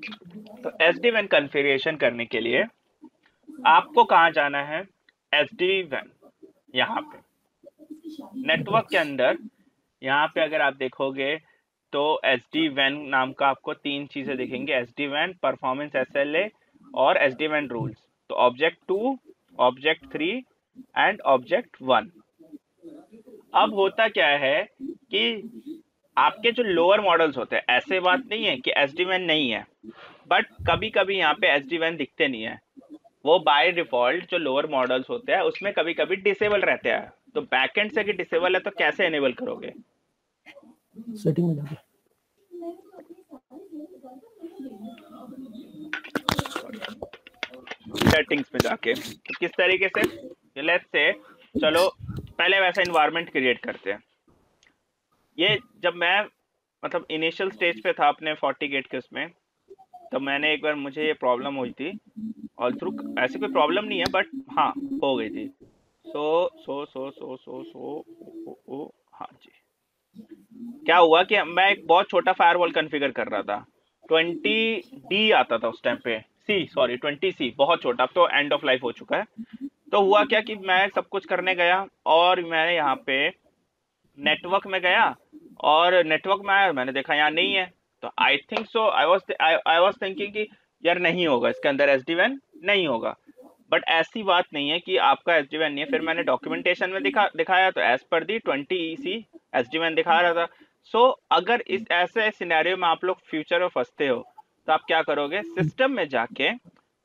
[SPEAKER 1] तो एस डी वैन कन्फिग्रेशन करने के लिए आपको कहा जाना है? एस डी वैन यहाँ पे। नेटवर्क के अंदर, यहाँ पे अगर आप देखोगे तो एस डी वैन नाम का आपको तीन चीज़ें दिखेंगे। एस डी वैन परफॉर्मेंस एस एल ए और एस डी वैन रूल्स तो object two object three and object one अब होता क्या है कि आपके जो लोअर मॉडल्स होते हैं, ऐसे बात नहीं है कि एस डी वैन नहीं है। बट कभी कभी यहाँ पे एस डी वैन दिखते नहीं है। वो बाय डिफ़ॉल्ट जो लोअर मॉडल्स होते हैं उसमें कभी कभी डिसेबल रहते हैं। तो बैकएंड से डिसेबल है तो कैसे एनेबल करोगे?
[SPEAKER 2] सेटिंग में जाके।
[SPEAKER 1] सेटिंग्स में जाके। तो किस तरीके से? लेट्स से चलो पहले वैसा इन्वायरमेंट क्रिएट करते हैं। ये जब मैं मतलब इनिशियल स्टेज पे था अपने फोर्टी गेट के उसमें तो मैंने एक बार मुझे ये प्रॉब्लम हुई थी ऑल थ्रू ऐसी कोई प्रॉब्लम नहीं है बट हाँ हो गई थी। सो सो सो सो सो सो ओ, ओ, हाँ जी। क्या हुआ कि मैं एक बहुत छोटा फायरवॉल कॉन्फ़िगर कर रहा था। ट्वेंटी डी आता था उस टाइम पे। सी सॉरी ट्वेंटी सी बहुत छोटा। अब तो एंड ऑफ़ लाइफ हो चुका है। तो हुआ क्या कि मैं सब कुछ करने गया और मैं यहाँ पे नेटवर्क में गया और नेटवर्क में आया मैंने देखा यहाँ नहीं है। तो I think so I was I was thinking कि यार नहीं होगा इसके अंदर एस डी वैन नहीं होगा। बट ऐसी बात नहीं है कि आपका एस डी वैन नहीं है। फिर मैंने डॉक्यूमेंटेशन में दिखा दिखाया तो as per the twenty E C S D van दिखा रहा था। सो so, अगर इस ऐसे सिनेरियो में आप लोग फ्यूचर में फंसते हो तो आप क्या करोगे? सिस्टम में जाके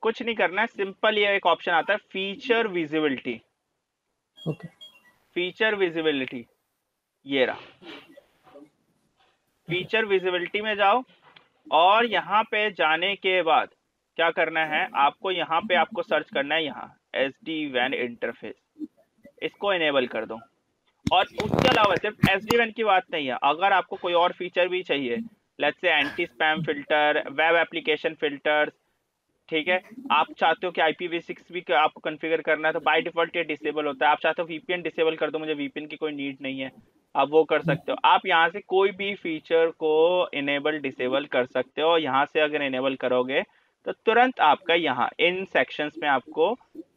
[SPEAKER 1] कुछ नहीं करना है सिंपल ये एक ऑप्शन आता है feature visibility
[SPEAKER 2] okay
[SPEAKER 1] feature visibility ये रहा। फीचर विजिबिलिटी में जाओ और यहाँ पे जाने के बाद क्या करना है? आपको यहाँ पे आपको सर्च करना है यहाँ एस डी वैन इंटरफेस इसको इनेबल कर दो। और उसके अलावा सिर्फ़ एस डी वैन की बात नहीं है, अगर आपको कोई और फीचर भी चाहिए let's say anti spam filter web application filters ठीक है? आप चाहते हो कि आई पी वी सिक्स भी आपको कॉन्फ़िगर करना है तो बाय डिफ़ॉल्ट ये डिसेबल होता है। आप चाहते हो वीपीएन डिसेबल कर दो, मुझे वीपीएन की कोई नीड नहीं है। आप वो कर सकते हो। आप यहाँ से कोई भी फीचर को इनेबल डिसेबल कर सकते हो यहाँ से अगर इनेबल करोगे तो तुरंत आपका यहाँ इन सेक्शंस में आपको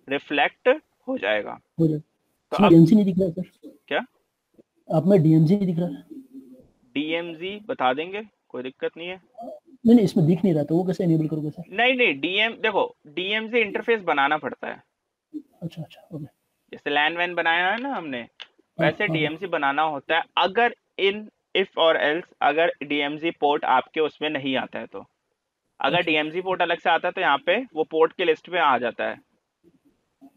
[SPEAKER 1] रिफ्लेक्ट हो जाएगा। तो अब
[SPEAKER 2] नहीं दिख रहा सर?
[SPEAKER 1] क्या?
[SPEAKER 2] आप में डीएमसी नहीं दिख रहा? है
[SPEAKER 1] DMZ बता देंगे कोई दिक्कत नहीं है।
[SPEAKER 2] नहीं नहीं इसमें दिख नहीं रहा तो वो कैसे एनेबल करोगे सर?
[SPEAKER 1] नहीं नहीं डीएम देखो DMZ इंटरफेस बनाना पड़ता है।
[SPEAKER 2] अच्छा अच्छा ओके।
[SPEAKER 1] जैसे लैन वैन बनाया है ना हमने वैसे। डीएमसी बनाना होता है अगर इन इफ़ और एल्स अगर डीएमजी पोर्ट आपके उसमें नहीं आता है तो। अगर
[SPEAKER 2] अच्छा।
[SPEAKER 1] डीएमजी पोर्ट अलग से आता है तो यहाँ पे वो पोर्ट के लिस्ट में आ जाता है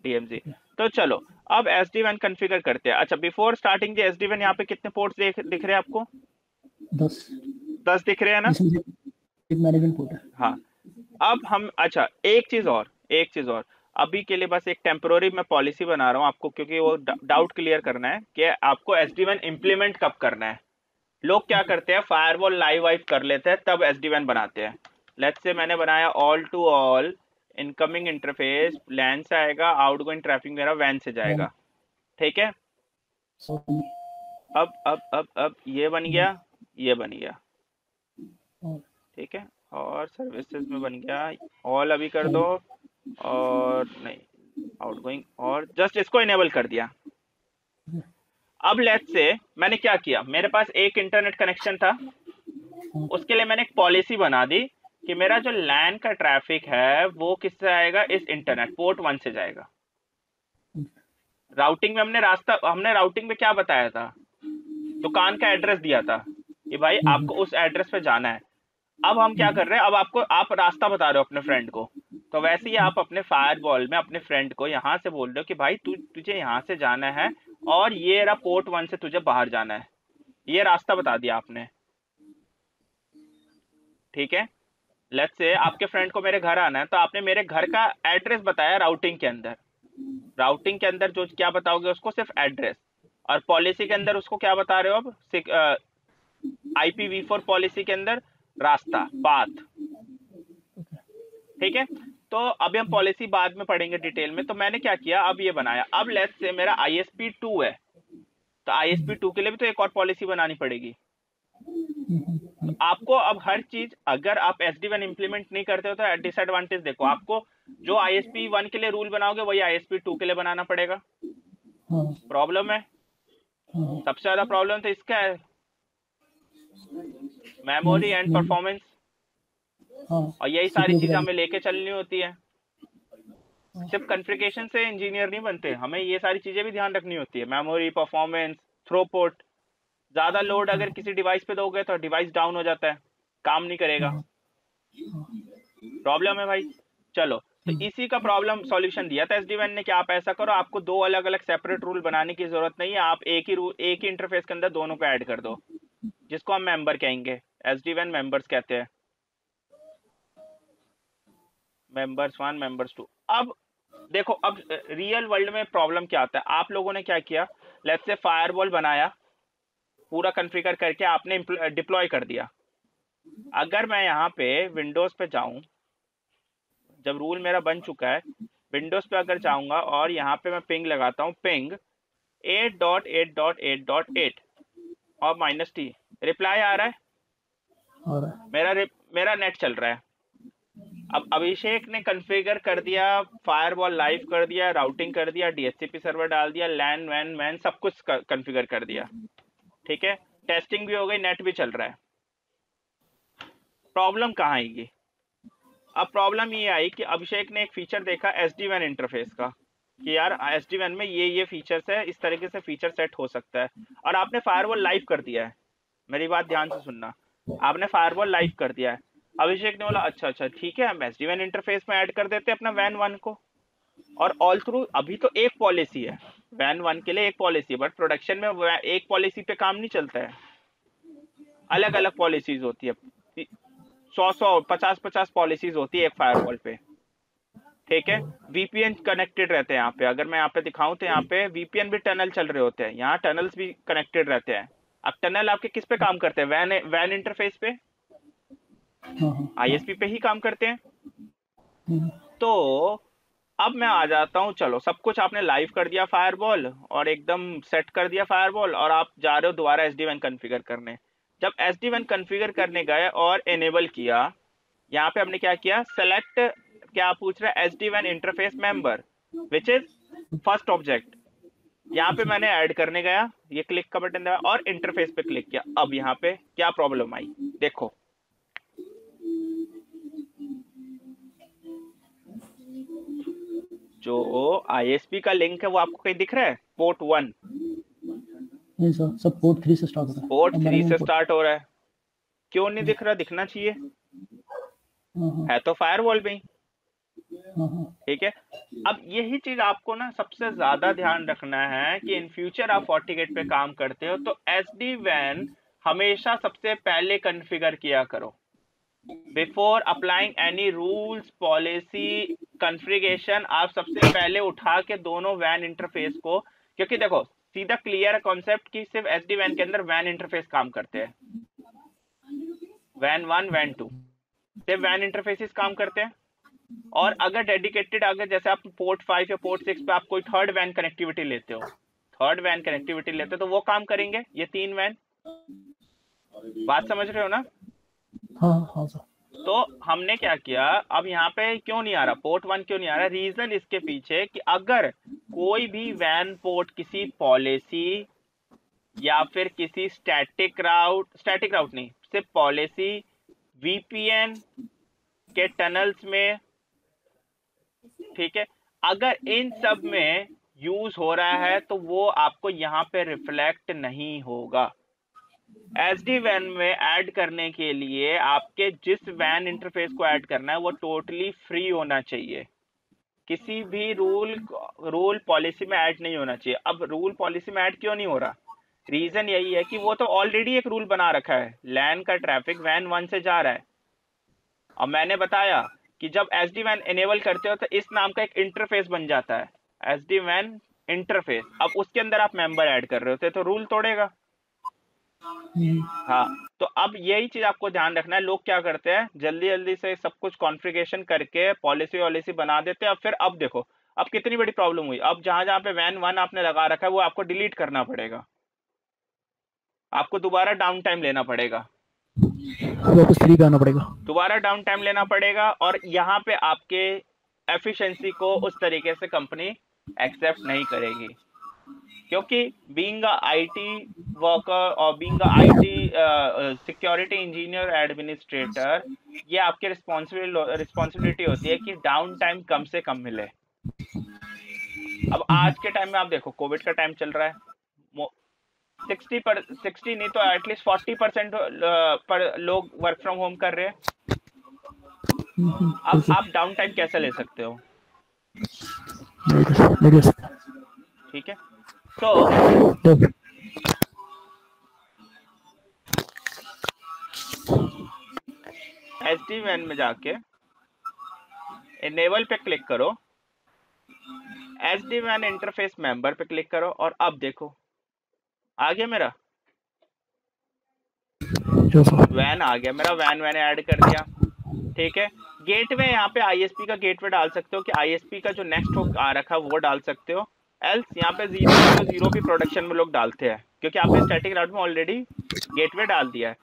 [SPEAKER 1] डीएमजी तो चलो अब एस डी वन कन्फिगर करते हैं। अच्छा बिफोर स्टार्टिंग एस डी वन यहाँ पे कितने पोर्ट्स दिख दिख रहे हैं आपको?
[SPEAKER 2] दस।
[SPEAKER 1] दस दिख रहे हैं ना?
[SPEAKER 2] मैनेजमेंट पोर्ट है।
[SPEAKER 1] हाँ। अब हम अच्छा एक चीज़ और एक चीज़ और। अभी के लिए बस एक टेम्पोररी मैं पॉलिसी बना रहा हूँ आपको, क्योंकि वो डाउट क्लियर करना है कि आपको एस डी इम्प्लीमेंट कब करना है। लोग क्या करते हैं फायरवॉल लाइव वाइव कर लेते हैं, तब एस डी बनाते हैं। लेट्स से मैंने बनाया all to all incoming interface LAN से आएगा आउटगोइंग ट्रैफ़िक मेरा वैन से जाएगा। ठीक है? अब अब अब अब ये बन गया, ये बन गया। ठीक है? और सर्विसेज़ में बन गया। ऑल अभी कर दो। और नहीं आउटगोइंग और जस्ट इसको इनेबल कर दिया। अब लेट से मैंने क्या किया? मेरे पास एक इंटरनेट कनेक्शन था। उसके लिए मैंने एक पॉलिसी बना दी कि मेरा जो लैंड का ट्रैफ़िक है, वो किससे आएगा? इस इंटरनेट पोर्ट वन से जाएगा। राउटिंग में हमने रास्ता, हमने राउटिंग में क्या बताया था? दुकान का एड्रेस दिया था कि भाई आपको उस एड्रेस पे जाना है। अब हम क्या कर रहे हैं? अब आपको आप रास्ता बता रहे हो अपने फ्रेंड को। तो वैसे ही आप अपने फायर बॉल में अपने फ्रेंड को यहाँ से बोल रहे हो कि भाई तु, तुझे यहाँ से जाना है और ये रहा पोर्ट वन से तुझे बाहर जाना है। ये रास्ता बता दिया आपने। ठीक है? लेट्स से आपके फ्रेंड को मेरे घर आना है तो आपने मेरे घर का एड्रेस बताया राउटिंग के अंदर। राउटिंग के अंदर जो क्या बताओगे उसको? सिर्फ़ एड्रेस और पॉलिसी के अंदर उसको क्या बता रहे हो अब? आईपीवी फोर पॉलिसी के अंदर रास्ता पाथ ठीक है? तो अभी हम पॉलिसी बाद में पढ़ेंगे डिटेल में। तो मैंने क्या किया? अब ये बनाया। अब लेट्स से मेरा आईएसपी टू है। तो आईएसपी टू के लिए भी तो एक और पॉलिसी बनानी पड़ेगी। तो आपको अब हर चीज़ अगर आप एस डी वन इम्प्लीमेंट नहीं करते हो तो डिसएडवांटेज देखो। आपको जो आई एस पी वन के लिए रूल बनाओगे वही आई एस पी टू के लिए बनाना पड़ेगा। प्रॉब्लम हाँ। है? हाँ। सबसे ज़्यादा प्रॉब्लम तो इसका है। Memory and performance. और यही सारी चीज़ें हमें लेके चलनी होती है। हाँ। सिर्फ़ कन्फिग्रेशन से इंजीनियर नहीं बनते हमें ये सारी चीज़ें भी ध्यान रखनी होती है। मेमोरी परफॉर्मेंस थ्रोपोर्ट ज़्यादा लोड अगर किसी डिवाइस पे दोगे तो डिवाइस डाउन हो जाता है काम नहीं करेगा। प्रॉब्लम है भाई। चलो तो इसी का प्रॉब्लम सॉल्यूशन दिया था एस ने कि आप ऐसा करो आपको दो अलग अलग सेपरेट रूल बनाने की ज़रूरत नहीं है। आप एक ही रूल एक ही इंटरफेस के अंदर दोनों को ऐड कर दो जिसको हम मेंबर कहेंगे। एस डी मेंबर्स कहते हैं। मेंबर्स वन मेंबर्स टू अब देखो, अब रियल वर्ल्ड में प्रॉब्लम क्या आता है? आप लोगों ने क्या किया? लेट्स से फायरवॉल बनाया, पूरा कन्फिगर करके आपने डिप्लॉय कर दिया। अगर मैं यहाँ पे विंडोज़ पे जाऊँ, जब रूल मेरा बन चुका है विंडोज़ पे अगर जाऊँगा और यहाँ पे मैं पिंग लगाता हूँ ping eight dot eight dot eight dot eight और माइनस टी रिप्लाई आ रहा है? मेरा मेरा नेट चल रहा है। अब अभिषेक ने कॉन्फ़िगर कर दिया फायरवॉल लाइव कर दिया राउटिंग कर दिया डीएचसीपी सर्वर डाल दिया लैन वैन वैन सब कुछ कॉन्फ़िगर कर दिया। ठीक है? टेस्टिंग भी हो गई नेट भी चल रहा है। प्रॉब्लम कहाँ आएगी? अब प्रॉब्लम ये आई कि अभिषेक ने एक फीचर देखा एस डी वैन इंटरफेस का, कि यार एस डी वैन में ये ये फीचर्स है, इस तरीके से फीचर सेट हो सकता है। और आपने फायरवॉल लाइव कर दिया है। मेरी बात ध्यान से सुनना। आपने फायरवॉल लाइव कर दिया है। अभिषेक ने बोला अच्छा अच्छा ठीक है, हम एस डी वैन इंटरफेस में ऐड कर देते हैं अपना वैन वन को। और ऑल थ्रू अभी तो एक पॉलिसी है। वैन वन के लिए एक पॉलिसी बट प्रोडक्शन में एक पॉलिसी पे काम नहीं चलता है। अलग अलग पॉलिसीज़ होती है। सौ सौ, पचास पचास पॉलिसीज़ होती है एक फायरवॉल पे। ठीक है? वीपीएन कनेक्टेड रहते हैं यहाँ पे। अगर मैं यहाँ पे दिखाऊँ तो यहाँ पे वीपीएन भी टनल चल रहे होते हैं। यहाँ टनल्स भी कनेक्टेड रहते हैं। अब टनल आपके किस पे काम करते हैं? वैन वैन इंटरफेस पे? आईएसपी पे ही काम करते हैं? हम्म। तो अब मैं आ जाता हूँ चलो सब कुछ आपने लाइव कर दिया फायरबॉल और एकदम सेट कर दिया फायरबॉल और आप जा रहे हो दोबारा एस डी वन कन्फिगर करने। जब एस डी वन कन्फिगर करने गए और एनेबल किया यहाँ पे हमने क्या किया? सेलेक्ट क्या पूछ रहा है? S D one interface member which is first object यहाँ पे मैंने ऐड करने गया ये क्लिक का बटन दबाया और इंटरफेस पे क्लिक किया। अब यहाँ पे क्या प्रॉब्लम आई? देखो। जो आईएसपी का लिंक है वो आपको कहीं दिख रहा है? पोर्ट वन
[SPEAKER 2] सर सब पोर्ट थ्री से स्टार्ट हो रहा है।
[SPEAKER 1] पोर्ट थ्री से स्टार्ट हो रहा है। क्यों नहीं दिख रहा? दिखना चाहिए। हाँ, हाँ। है तो फायरवॉल में हाँ, ठीक है? अब यही चीज़ आपको ना सबसे ज़्यादा ध्यान रखना है कि इन फ्यूचर आप फोर्टिगेट पे काम करते हो तो एस डी वैन हमेशा सबसे पहले कन्फिगर किया करो। Before applying any rules policy configuration आप सबसे पहले उठा के दोनों वैन इंटरफेस को, क्योंकि देखो, सीधा क्लियर है कॉन्सेप्ट कि सिर्फ़ एस डी वैन के अंदर वैन इंटरफेस काम करते हैं। वैन वन वैन टू सिर्फ़ वैन इंटरफेसिस काम करते हैं। और अगर डेडिकेटेड अगर जैसे आप पोर्ट फाइव या पोर्ट सिक्स पे आप कोई थर्ड वैन कनेक्टिविटी लेते हो थर्ड वैन कनेक्टिविटी लेते हो तो वो काम करेंगे ये तीन वैन बात समझ रहे हो ना?
[SPEAKER 2] हाँ हाँ सर
[SPEAKER 1] तो हमने क्या किया अब यहाँ पे क्यों नहीं आ रहा? पोर्ट वन क्यों नहीं आ रहा? रीजन इसके पीछे कि अगर कोई भी वैन पोर्ट किसी पॉलिसी या फिर किसी स्टैटिक राउट स्टैटिक राउट नहीं सिर्फ़ पॉलिसी वीपीएन के टनल्स में ठीक है? अगर इन सब में यूज़ हो रहा है तो वो आपको यहाँ पे रिफ्लेक्ट नहीं होगा। एस डी वैन में ऐड करने के लिए आपके जिस वैन इंटरफेस को ऐड करना है वो टोटली फ्री होना चाहिए। किसी भी रूल रूल पॉलिसी में ऐड नहीं होना चाहिए। अब रूल पॉलिसी में ऐड क्यों नहीं हो रहा? रीजन यही है कि वो तो ऑलरेडी एक रूल बना रखा है। लैन का ट्रैफ़िक वैन वन से जा रहा है। अब मैंने बताया कि जब एस डी वैन एनेबल करते हो तो इस नाम का एक इंटरफेस बन जाता है। एस डी वैन इंटरफेस अब उसके अंदर आप मेंबर ऐड कर रहे होते तो रूल तोड़ेगा। हाँ तो अब यही चीज़ आपको ध्यान रखना है। लोग क्या करते हैं जल्दी जल्दी से सब कुछ कॉन्फ़िगरेशन करके पॉलिसी वॉलिसी बना देते हैं। अब फिर अब देखो अब कितनी बड़ी प्रॉब्लम हुई। अब जहाँ जहाँ पे वैन वन आपने लगा रखा है वो आपको डिलीट करना पड़ेगा। आपको दोबारा डाउन टाइम लेना पड़ेगा।
[SPEAKER 2] वापस फ्री पे आना पड़ेगा।
[SPEAKER 1] दोबारा डाउन टाइम लेना पड़ेगा और यहाँ पे आपके एफिशिएंसी को उस तरीके से कंपनी एक्सेप्ट नहीं करेगी। क्योंकि बीइंग आईटी वर्कर और being IT security engineer administrator ये आपकी रिस्पॉन्सिबिल रिस्पॉन्सिबिलिटी होती है कि डाउन टाइम कम से कम मिले। अब आज के टाइम में आप देखो कोविड का टाइम चल रहा है। सिक्सटी पर सिक्सटी नहीं तो एटलीस्ट फोर्टी परसेंट पर लोग वर्क फ्रॉम होम कर रहे हैं। अब आप डाउन टाइम कैसे ले सकते हो? ठीक है। तो एच डी वैन में जाके इनेबल पे क्लिक करो। एच डी वैन इंटरफेस मेंबर पे क्लिक करो और अब देखो। आ गया मेरा? वैन आ गया मेरा वैन मैंने ऐड कर दिया। ठीक है? गेटवे यहाँ पे आईएसपी का गेटवे डाल सकते हो कि आईएसपी का जो नेक्स्ट हो आ रखा वो डाल सकते हो। एल्स यहाँ पे ज़ीरो ज़ीरो ज़ीरो भी प्रोडक्शन में लोग डालते हैं क्योंकि आपने स्टैटिक राउट में ऑलरेडी गेटवे डाल दिया है।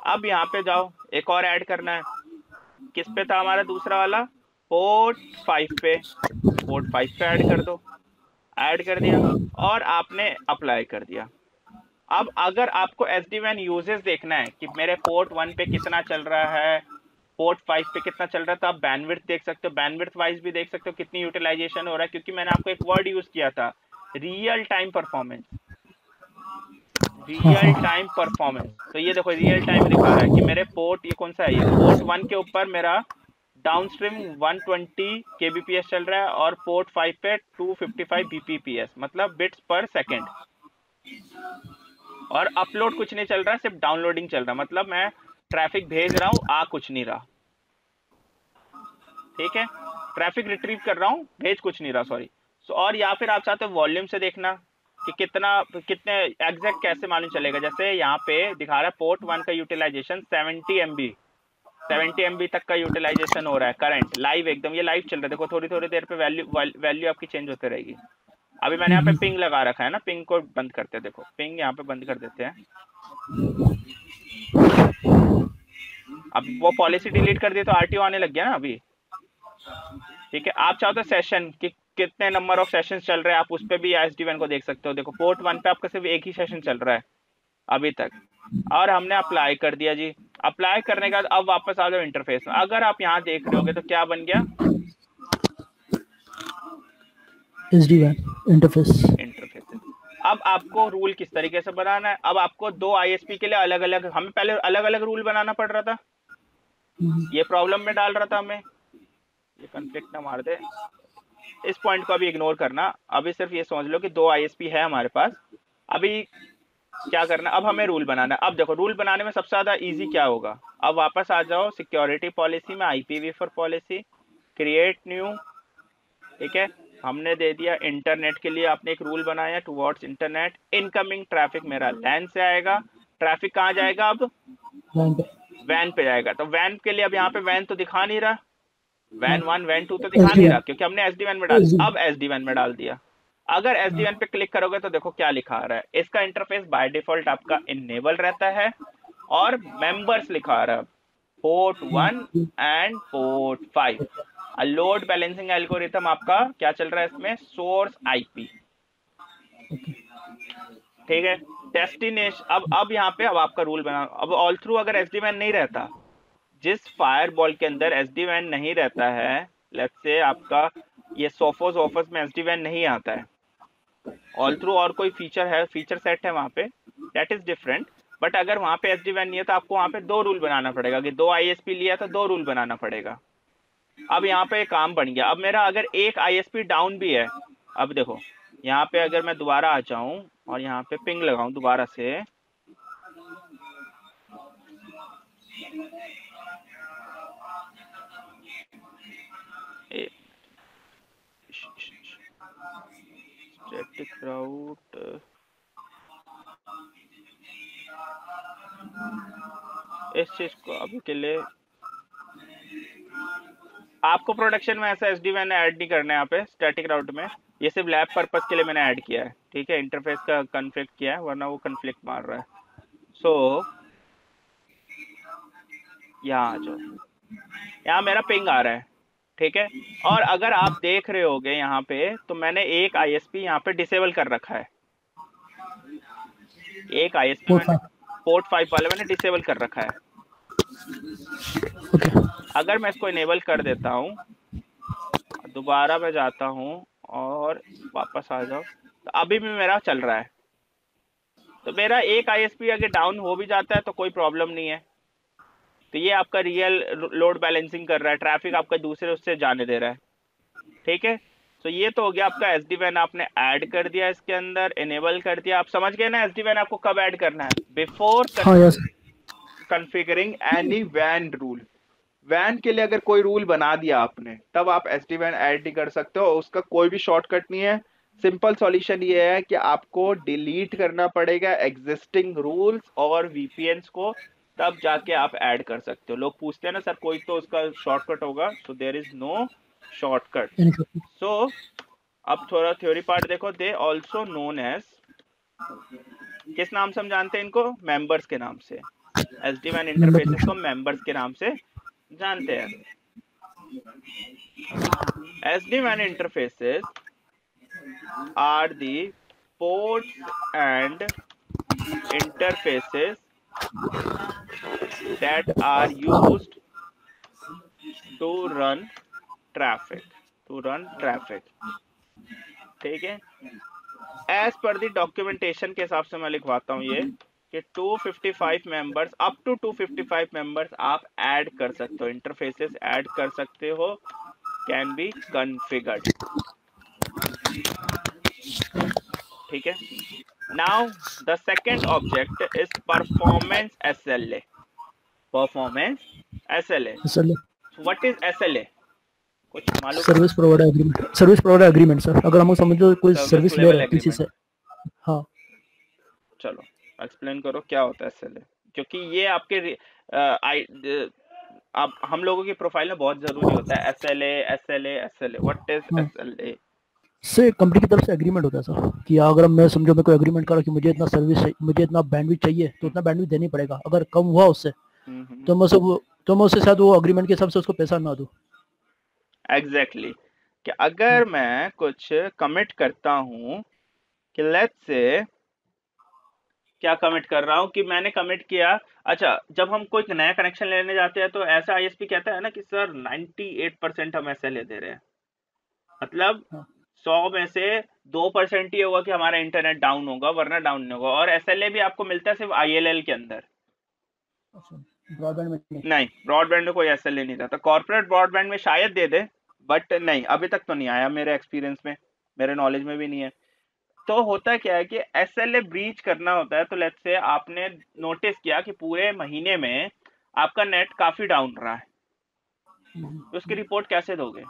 [SPEAKER 1] अब यहाँ पे जाओ एक और ऐड करना है। किस पे था हमारा दूसरा वाला? पोर्ट फाइव पे। पोर्ट फाइव पे ऐड कर दो। ऐड कर दिया। और आपने अप्लाई कर दिया। अब अगर आपको एस डी वैन यूजेस देखना है कि मेरे पोर्ट वन पे कितना चल रहा है पोर्ट फाइव पे कितना चल रहा था आप बैंडविड्थ देख सकते हो। बैंडविड्थ वाइज भी देख सकते हो कितनी यूटिलाइजेशन हो रहा है क्योंकि मैंने आपको एक वर्ड यूज़ किया था real time performance real time performance तो ये देखो रियल टाइम दिखा रहा है कि मेरे पोर्ट ये कौन सा है? ये पोर्ट वन के ऊपर मेरा डाउन स्ट्रीम 120 kbps चल रहा है और पोर्ट फाइव पे 255 bpps मतलब बिट्स पर सेकेंड और अपलोड कुछ नहीं चल रहा है सिर्फ़ डाउनलोडिंग चल रहा। है मतलब मैं ट्रैफ़िक भेज रहा हूँ आ कुछ नहीं रहा। ठीक है? ट्रैफ़िक रिट्रीव कर रहा हूँ भेज कुछ नहीं रहा सॉरी so, और या फिर आप चाहते हो वॉल्यूम से देखना कि कितना कितने एग्जैक्ट कैसे मालूम चलेगा? जैसे यहाँ पे दिखा रहा है पोर्ट वन का utilization 70 M B seventy M B तक का यूटिलाइजेशन हो रहा है करंट लाइव एकदम ये लाइव चल रहा है। देखो थोड़ी थोड़ी देर पे वैल्यू वैल्यू आपकी चेंज होती रहेगी। अभी मैंने यहाँ पे पिंग लगा रखा है ना पिंग को बंद करते हैं देखो। पिंग यहाँ पे बंद कर देते हैं। अब वो पॉलिसी डिलीट कर दी तो आरटीओ आने लग गया ना अभी। ठीक है आप चाहो तो सेशन कि कितने नंबर ऑफ़ सेशन चल रहे हैं आप उस पर भी एस डी को देख सकते हो। देखो पोर्ट वन पे आपका सिर्फ़ एक ही सेशन चल रहा है अभी तक। और हमने अप्लाई कर दिया जी। अप्लाई करने के बाद अब वापस आ जाओ इंटरफेस में। अगर आप यहाँ देख रहे होगे तो क्या बन गया?
[SPEAKER 2] इंटरफेस
[SPEAKER 1] इंटरफेस अब आपको रूल किस तरीके से बनाना है? अब आपको दो आईएसपी के लिए अलग अलग हमें पहले अलग अलग रूल बनाना पड़ रहा था। हम्म। ये प्रॉब्लम में डाल रहा था हमें। ये कंफ्लिक्ट ना मार दे। इस पॉइंट को अभी इग्नोर करना। अभी सिर्फ़ ये समझ लो कि दो आईएसपी है हमारे पास। अभी क्या करना अब हमें रूल बनाना अब देखो रूल बनाने में सबसे ज़्यादा इजी क्या होगा? अब वापस आ जाओ सिक्योरिटी पॉलिसी में IPv four policy create new ठीक है? हमने दे दिया इंटरनेट के लिए आपने एक रूल बनाया टूवर्ड्स इंटरनेट इनकमिंग ट्रैफ़िक मेरा लैंड से आएगा। ट्रैफ़िक कहाँ जाएगा अब?
[SPEAKER 2] वैन पे।
[SPEAKER 1] वैन पे जाएगा। तो वैन के लिए अब यहाँ पे वैन तो दिखा नहीं रहा। वैन वन वैन टू तो दिखा नहीं रहा क्योंकि हमने एस डी वैन में डाल अब एस डी वैन में डाल दिया। अगर एस डी वैन पे क्लिक करोगे तो देखो क्या लिखा आ रहा है। इसका इंटरफेस बाय डिफ़ॉल्ट आपका इनेबल रहता है और मेंबर्स लिखा आ रहा है। Port one and port five load balancing algorithm आपका क्या चल रहा है इसमें? सोर्स आईपी ठीक है? डेस्टिनेशन अब अब यहाँ पे अब आपका रूल बना अब ऑल थ्रू अगर एस डी वैन नहीं रहता जिस फायर बॉल के अंदर एस डी वैन नहीं रहता है लेट्स से आपका ये सोफोस ऑफ़िस में एस डी वैन नहीं आता है ऑल थ्रू और कोई फीचर है फीचर सेट है वहाँ पे दैट इज़ डिफरेंट बट अगर वहाँ पे एस डी वैन नहीं है तो आपको वहाँ पे दो रूल बनाना पड़ेगा कि दो आई एस पी लिया तो दो रूल बनाना पड़ेगा। अब यहाँ पे काम बन गया। अब मेरा अगर एक आई एस पी डाउन भी है, अब देखो, यहाँ पे अगर मैं दोबारा आ जाऊँ और यहाँ पे पिंग लगाऊँ दोबारा से इस चीज़ को अभी के लिए आपको प्रोडक्शन में ऐसा एस डी वैन ऐड नहीं करना है यहाँ पे स्टैटिक राउट में। ये सिर्फ़ लैब पर्पज के लिए मैंने ऐड किया है ठीक है? इंटरफेस का कन्फ्लिक्ट किया है वरना वो कन्फ्लिक्ट मार रहा है। सो so, यहाँ आ जाओ। यहाँ मेरा पिंग आ रहा है ठीक है? और अगर आप देख रहे होगे यहाँ पे तो मैंने एक आई एस पी यहाँ पे डिसेबल कर रखा है। एक आईएसपी मैंने पोर्ट फाइव वाले मैंने डिसेबल कर रखा है।
[SPEAKER 2] ओके
[SPEAKER 1] अगर मैं इसको इनेबल कर देता हूँ दोबारा मैं जाता हूँ और वापस आ जाओ तो अभी भी मेरा चल रहा है। तो मेरा एक आईएसपी अगर डाउन हो भी जाता है तो कोई प्रॉब्लम नहीं है। तो ये आपका रियल लोड बैलेंसिंग कर रहा है। ट्रैफ़िक आपका दूसरे उससे जाने दे रहा है। ठीक है? तो ये तो हो गया आपका एस डी वैन आपने ऐड कर दिया इसके अंदर इनेबल कर दिया। आप समझ गए ना एस डी वैन आपको कब ऐड करना है? बिफोर
[SPEAKER 2] हाँ
[SPEAKER 1] configuring any van rule van के लिए अगर कोई रूल बना दिया आपने तब आप एस डी वैन एड नहीं कर सकते हो उसका कोई भी शॉर्टकट नहीं है। सिंपल सॉल्यूशन ये है कि आपको डिलीट करना पड़ेगा एग्जिस्टिंग रूल्स और वीपीएन्स को तब जाके आप ऐड कर सकते हो। लोग पूछते हैं ना सर कोई तो उसका शॉर्टकट होगा? So there is no shortcut so अब थोड़ा थ्योरी पार्ट देखो। दे ऑल्सो नोन एज किस नाम से हम जानते हैं इनको? मेंबर्स के नाम से। एस डी वैन इंटरफेसेस को मेंबर्स के नाम से जानते हैं। S D van interfaces are the ports and interfaces that are used to run traffic to run traffic ठीक है? एज पर दी डॉक्यूमेंटेशन के हिसाब से मैं लिखवाता हूँ ये। कि 255 मेंबर्स अप टू 255 मेंबर्स आप ऐड कर सकते हो इंटरफेसेस ऐड कर सकते हो कैन बी कॉन्फ़िगर्ड ठीक है? Now the second object is performance SLA performance SLA
[SPEAKER 2] sir
[SPEAKER 1] what is SLA कुछ मालूम?
[SPEAKER 2] Service provider agreement service provider agreement sir अगर हम समझो कोई सर्विस ले
[SPEAKER 1] level
[SPEAKER 2] है किसी से हाँ।
[SPEAKER 1] चलो। एक्सप्लेन करो क्या होता है एसएलए क्योंकि ये आपके अ, आई आप हम लोगों की प्रोफ़ाइल में बहुत ज़रूरी होता है। SLA SLA SLA what is
[SPEAKER 2] हाँ।
[SPEAKER 1] एसएलए
[SPEAKER 2] से कंपनी की तरफ़ से एग्रीमेंट होता है सर कि अगर मैं समझो मैं कोई एग्रीमेंट करा कि मुझे इतना सर्विस मुझे इतना बैंडविड्थ चाहिए तो उतना बैंडविड्थ देनी पड़ेगा। अगर कम हुआ उससे तो मैं सब तो मैं उससे शायद वो एग्रीमेंट के हिसाब से उसको पैसा ना दूँ।
[SPEAKER 1] Exactly exactly. कि अगर मैं कुछ कमिट करता हूँ कि लेट्स से क्या कमिट कर रहा हूँ कि मैंने कमिट किया। अच्छा जब हम कोई नया कनेक्शन लेने जाते हैं तो ऐसा आईएसपी कहता है ना कि सर 98 परसेंट हम ऐसे ले दे रहे हैं। मतलब
[SPEAKER 2] हाँ।
[SPEAKER 1] सौ में से दो परसेंट ही होगा कि हमारा इंटरनेट डाउन होगा वरना डाउन नहीं होगा। और एसएलए भी आपको मिलता है सिर्फ़ आईएलएल के अंदर।
[SPEAKER 2] ब्रॉडबैंड में नहीं।
[SPEAKER 1] नहीं ब्रॉडबैंड में कोई एसएलए नहीं रहता। कॉर्पोरेट ब्रॉडबैंड में शायद दे दे बट नहीं अभी तक तो नहीं आया मेरे एक्सपीरियंस में मेरे नॉलेज में भी नहीं है। तो होता क्या है कि एस एल ए ब्रीच करना होता है तो लेट्स से आपने नोटिस किया कि पूरे महीने में आपका नेट काफ़ी डाउन रहा है। तो उसकी रिपोर्ट कैसे दोगे?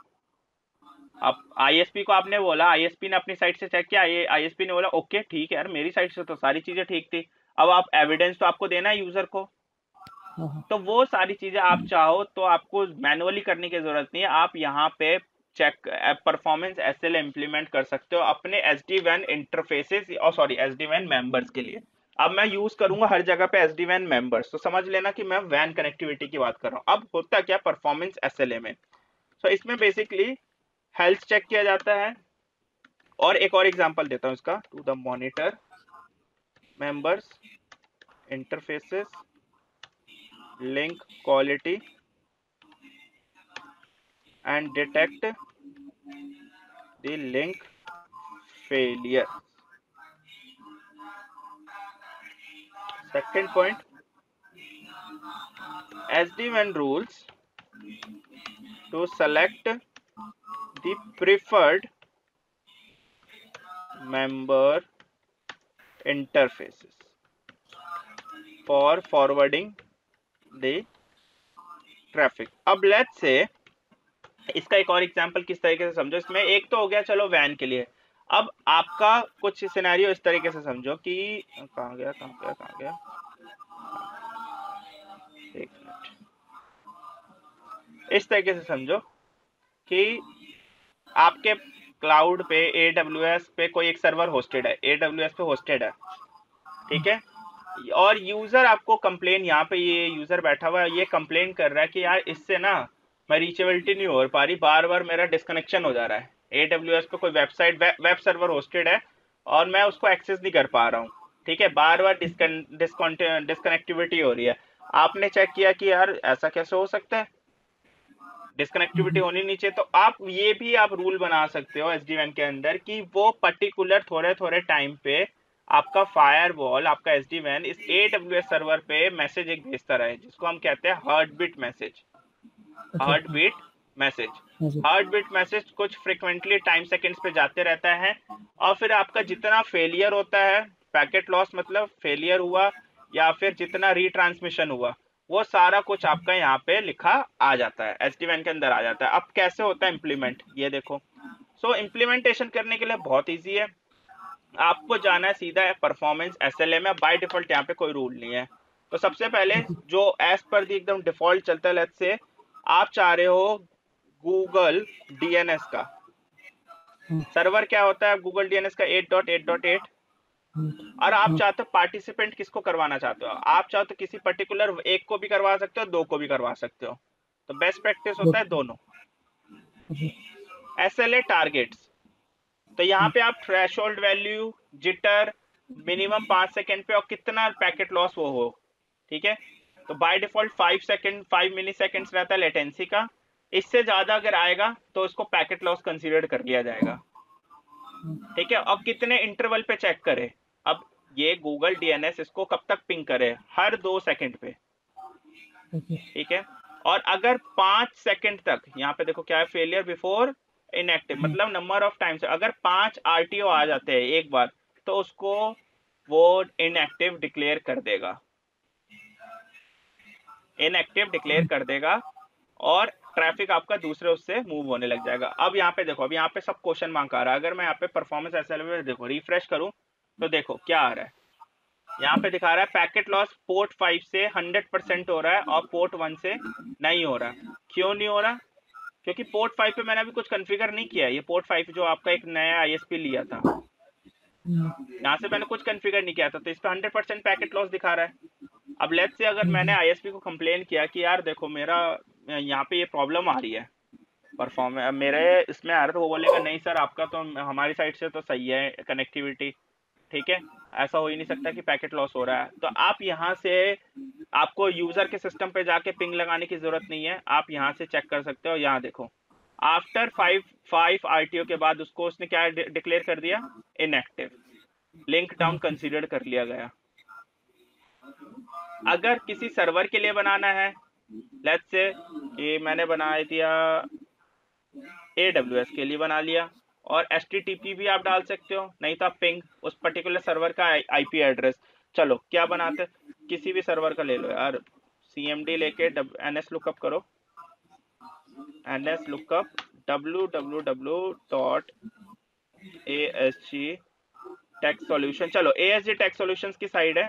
[SPEAKER 1] आप आईएसपी को आपने बोला आईएसपी ने अपनी साइड से चेक किया आईएसपी ने बोला ओके ठीक है यार मेरी साइड से तो सारी चीज़ें ठीक थी। अब आप एविडेंस तो आपको देना है यूज़र को।
[SPEAKER 2] हाँ, हाँ।
[SPEAKER 1] तो वो सारी चीज़ें आप चाहो तो आपको मैनुअली करने की ज़रूरत नहीं है। आप यहाँ पे check performance S L implement कर सकते हो अपने एस डी वैन इंटरफेसेस और सॉरी एस डी वैन मेंबर्स के लिए। अब मैं यूज़ करूँगा हर जगह पे एस डी वैन मेंबर्स तो समझ लेना कि मैं वैन कनेक्टिविटी की बात कर रहा हूँ। अब होता क्या परफॉर्मेंस एस एल ए में? सो so, इसमें बेसिकली हेल्थ चेक किया जाता है। और एक और एग्ज़ाम्पल देता हूँ इसका। To the monitor members interfaces link quality and detect the link failure. Second point, SD-WAN rules to select the preferred member interfaces for forwarding the traffic. Now let's say इसका एक और एग्ज़ाम्पल किस तरीके से समझो? इसमें एक तो हो गया, चलो वैन के लिए। अब आपका कुछ सिनेरियो इस तरीके से समझो कि, कहा गया, कहाँ गया कहाँ गया? एक मिनट इस तरीके से समझो कि आपके क्लाउड पे ए पे कोई एक सर्वर होस्टेड है। ए पे होस्टेड है। ठीक है? और यूज़र आपको कंप्लेन यहाँ पे ये यूज़र बैठा हुआ है, ये कंप्लेन कर रहा है कि यार इससे ना मैं रीचेबिलिटी नहीं हो पा रही बार बार मेरा डिस्कनेक्शन हो जा रहा है। ए पे कोई वेबसाइट वेब सर्वर होस्टेड है और मैं उसको एक्सेस नहीं कर पा रहा हूँ ठीक है? बार बार डिस्कनेक्टिविटी हो रही है। आपने चेक किया कि यार ऐसा कैसे हो सकता है? डिस्कनेक्टिविटी होनी नहीं चाहिए तो आप ये भी आप रूल बना सकते हो एस के अंदर कि वो पर्टिकुलर थोड़े थोड़े टाइम पे आपका फायर वॉल आपका एस डी वैन इस ए डब्ल्यू एस सर्वर पे मैसेज एक भेजता रहे जिसको हम कहते हैं heartbeat message heartbeat message heartbeat message कुछ फ्रिक्वेंटली टाइम सेकेंड्स पे जाते रहता है और फिर आपका जितना फेलियर होता है पैकेट लॉस मतलब फेलियर हुआ या फिर जितना रिट्रांसमिशन हुआ वो सारा कुछ आपका यहाँ पे लिखा आ जाता है एस के अंदर आ जाता है। अब कैसे होता है इम्प्लीमेंट ये देखो। सो so, इम्प्लीमेंटेशन करने के लिए बहुत ईजी है। आपको जाना है सीधा परफॉर्मेंस एस एल ए में। बाई डिफ़ॉल्ट यहाँ पे कोई रूल नहीं है। तो सबसे पहले जो एस पर दी एकदम डिफ़ॉल्ट चलता है लेट्स से आप चाह रहे हो गूगल डीएनएस का? सर्वर क्या होता है? गूगल डीएनएस का eight dot eight dot eight और आप चाहते हो पार्टिसिपेंट किसको करवाना चाहते हो? आप चाहो तो किसी पर्टिकुलर एक को भी करवा सकते हो दो को भी करवा सकते हो। तो बेस्ट प्रैक्टिस होता है दोनों। एस एल ए टारगेट्स तो यहाँ पे आप थ्रेश वैल्यू जिटर मिनिमम पाँच सेकेंड पे और कितना पैकेट लॉस वो हो ठीक है? तो by default five second five milliseconds रहता है लेटेंसी का। इससे ज़्यादा अगर आएगा तो इसको पैकेट लॉस कंसिडर कर लिया जाएगा। ठीक है? अब कितने इंटरवल पे चेक करे? अब ये गूगल डीएनएस इसको कब तक पिंग करे? हर दो सेकंड पे। ठीक है? और अगर पाँच सेकंड तक यहाँ पे देखो क्या है फेलियर बिफोर इनएक्टिव मतलब नंबर ऑफ़ टाइम्स अगर पाँच आरटीओ आ जाते हैं एक बार तो उसको वो इनएक्टिव डिक्लेयर कर देगा। इनएक्टिव डिक्लेयर कर देगा और ट्रैफ़िक आपका दूसरे उससे मूव होने लग जाएगा। अब यहाँ पे देखो, अब यहाँ पे सब क्वेश्चन मांग आ रहा है। अगर मैं यहाँ पे परफॉर्मेंस ऐसे देखो रिफ्रेश करूँ तो देखो क्या आ रहा है। यहाँ पे दिखा रहा है पैकेट लॉस पोर्ट फाइव से हंड्रेड परसेंट हो रहा है और पोर्ट वन से नहीं हो रहा। क्यों नहीं हो रहा? क्योंकि पोर्ट फाइव पे मैंने अभी कुछ कॉन्फ़िगर नहीं किया ये पोर्ट फाइव जो आपका एक नया आईएसपी लिया था। यहाँ से मैंने कुछ कॉन्फ़िगर नहीं किया था तो इस पे हंड्रेड परसेंट पैकेट लॉस दिखा रहा है। अब लेट से अगर मैंने आईएसपी को कंप्लेन किया कि यार देखो मेरा यहाँ पे ये प्रॉब्लम आ रही है परफॉर्म मेरे इसमें आ रहा तो वो बोलेगा, नहीं सर, आपका तो हमारी साइड से तो सही है कनेक्टिविटी ठीक है? ऐसा हो ही नहीं सकता कि पैकेट लॉस हो रहा है। तो आप यहाँ से, आपको यूज़र के सिस्टम पे जाके पिंग लगाने की ज़रूरत नहीं है, आप यहाँ से चेक कर सकते हो, यहाँ देखो। आफ्टर फाइव फाइव आर के बाद उसको उसने क्या डिक्लेयर कर दिया? इनएक्टिव लिंक डाउन कंसिडर कर लिया गया। अगर किसी सर्वर के लिए बनाना है लेट्स से कि मैंने बना दिया ए के लिए बना लिया और एस भी आप डाल सकते हो नहीं तो आप पिंग उस पर्टिकुलर सर्वर का आईपी एड्रेस चलो क्या बनाते? किसी भी सर्वर का ले लो यार। सी एम डी लेके एन एस लुकअप करो। W W W dot A S G tech solution चलो जी टेक सॉल्यूशन की साइड है।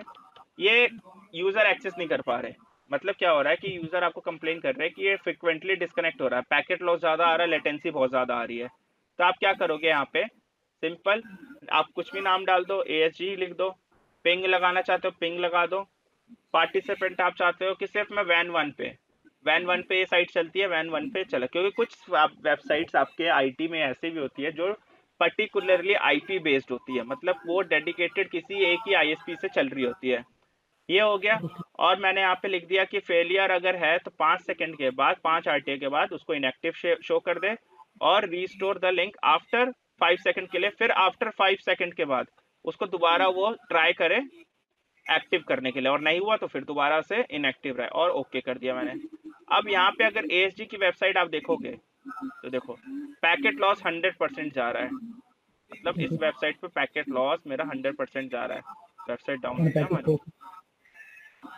[SPEAKER 1] ये यूज़र एक्सेस नहीं कर पा रहे। मतलब क्या हो रहा है कि यूज़र आपको कंप्लेन कर रहे हैं कि ये फ्रिक्वेंटली डिस्कनेक्ट हो रहा है। पैकेट लॉस ज़्यादा आ रहा है लेटेंसी बहुत ज़्यादा आ रही है। तो आप क्या करोगे यहाँ पे? सिंपल आप कुछ भी नाम डाल दो ए लिख दो पिंग लगाना चाहते हो पिंग लगा दो। पार्टिसिपेंट आप चाहते हो कि सिर्फ़ मैं वैन वन पे वैन वन पे ये साइट चलती है वैन वन पे चलो। क्योंकि कुछ वेबसाइट्स आपके आईटी में ऐसे भी होती है जो पर्टिकुलरली आईपी बेस्ड होती है। मतलब वो डेडिकेटेड किसी एक ही आईएसपी से चल रही होती है। ये हो गया। और मैंने यहाँ पे लिख दिया कि फेलियर अगर है तो पाँच सेकंड के बाद, पाँच आर के बाद उसको इनएक्टिव शो कर दे और restore the link after five second के लिए। फिर आफ्टर फाइव सेकंड के बाद उसको दोबारा वो ट्राई करे। एक्टिव करने के लिए। और नहीं हुआ तो फिर दोबारा से इनएक्टिव रहे और ओके कर दिया मैंने। अब यहाँ पे अगर ए की वेबसाइट आप देखोगे तो देखो पैकेट लॉस हंड्रेड जा रहा है। मतलब इस वेबसाइट पे पैकेट लॉस मेरा हंड्रेड परसेंट जा रहा है। वेबसाइट डाउन है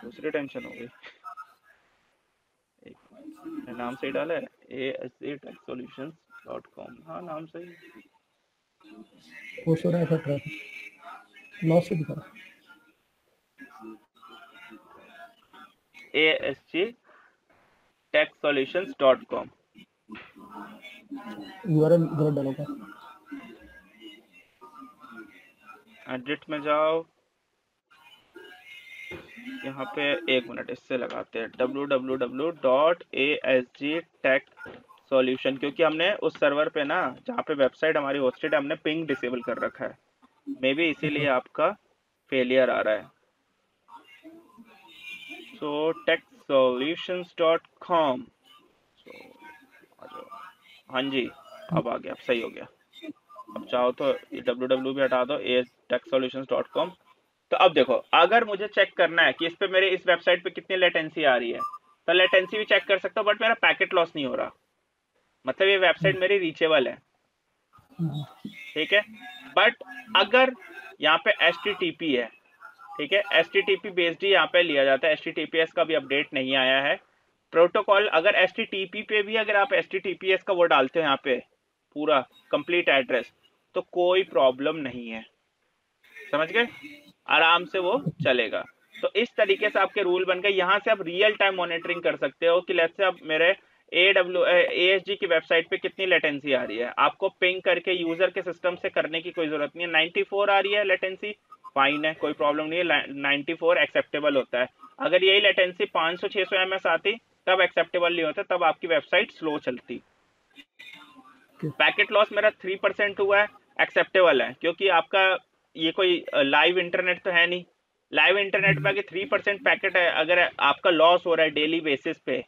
[SPEAKER 1] दूसरी टेंशन हो गई। नाम सही डाला है? A S A tech solutions dot com हाँ नाम सही।
[SPEAKER 2] हो रहा है लॉस से दिखा रहा
[SPEAKER 1] A S G tech solutions dot com edit में जाओ। यहाँ पे एक मिनट इससे लगाते हैं। W W W dot A S G tech solution क्योंकि हमने उस सर्वर पे ना जहाँ पे वेबसाइट हमारी होस्टेड है हमने पिंग डिसेबल कर रखा है। मे बी इसीलिए आपका फेलियर आ रहा है। सॉल्यूशंस डॉट कॉम हाँ जी, अब आ गया, अब सही हो गया। अब चाहो तो डब्ल्यू डब्ल्यू भी हटा दो ए कॉम तो अब देखो, अगर मुझे चेक करना है कि इस पे मेरे, इस वेबसाइट पे कितनी लेटेंसी आ रही है तो लेटेंसी भी चेक कर सकता हूँ बट मेरा पैकेट लॉस नहीं हो रहा। मतलब ये वेबसाइट मेरी रीचेबल है। ठीक है? बट अगर यहाँ पे एस है ठीक है? S T T P based ही यहाँ पे लिया जाता है। S T T P S का भी अपडेट नहीं आया है। प्रोटोकॉल अगर एस टी टी पी पे भी अगर आप S T T P S का वो डालते हो यहाँ पे, पूरा कंप्लीट एड्रेस तो कोई प्रॉब्लम नहीं है। समझ गए? आराम से वो चलेगा। तो इस तरीके से आपके रूल बन गए। यहाँ से आप रियल टाइम मॉनिटरिंग कर सकते हो कि लेट से अब मेरे ए डब्ल्यू ए एस जी की वेबसाइट पे कितनी लेटेंसी आ रही है। आपको पिंग करके यूज़र के सिस्टम से करने की कोई ज़रूरत नहीं है। 94 आ रही है लेटेंसी फाइन है, कोई प्रॉब्लम नहीं है 94 एक्सेप्टेबल होता है। अगर यही लेटेंसी 500 600 एमएस आती, तब एक्सेप्टेबल नहीं होता, तब आपकी वेबसाइट स्लो चलती। पैकेट लॉस मेरा थ्री परसेंट हुआ है एक्सेप्टेबल है, क्योंकि आपका ये कोई लाइव इंटरनेट तो है नहीं। लाइव इंटरनेट पे थ्री परसेंट पैकेट है, अगर आपका लॉस हो रहा है डेली बेसिस पे,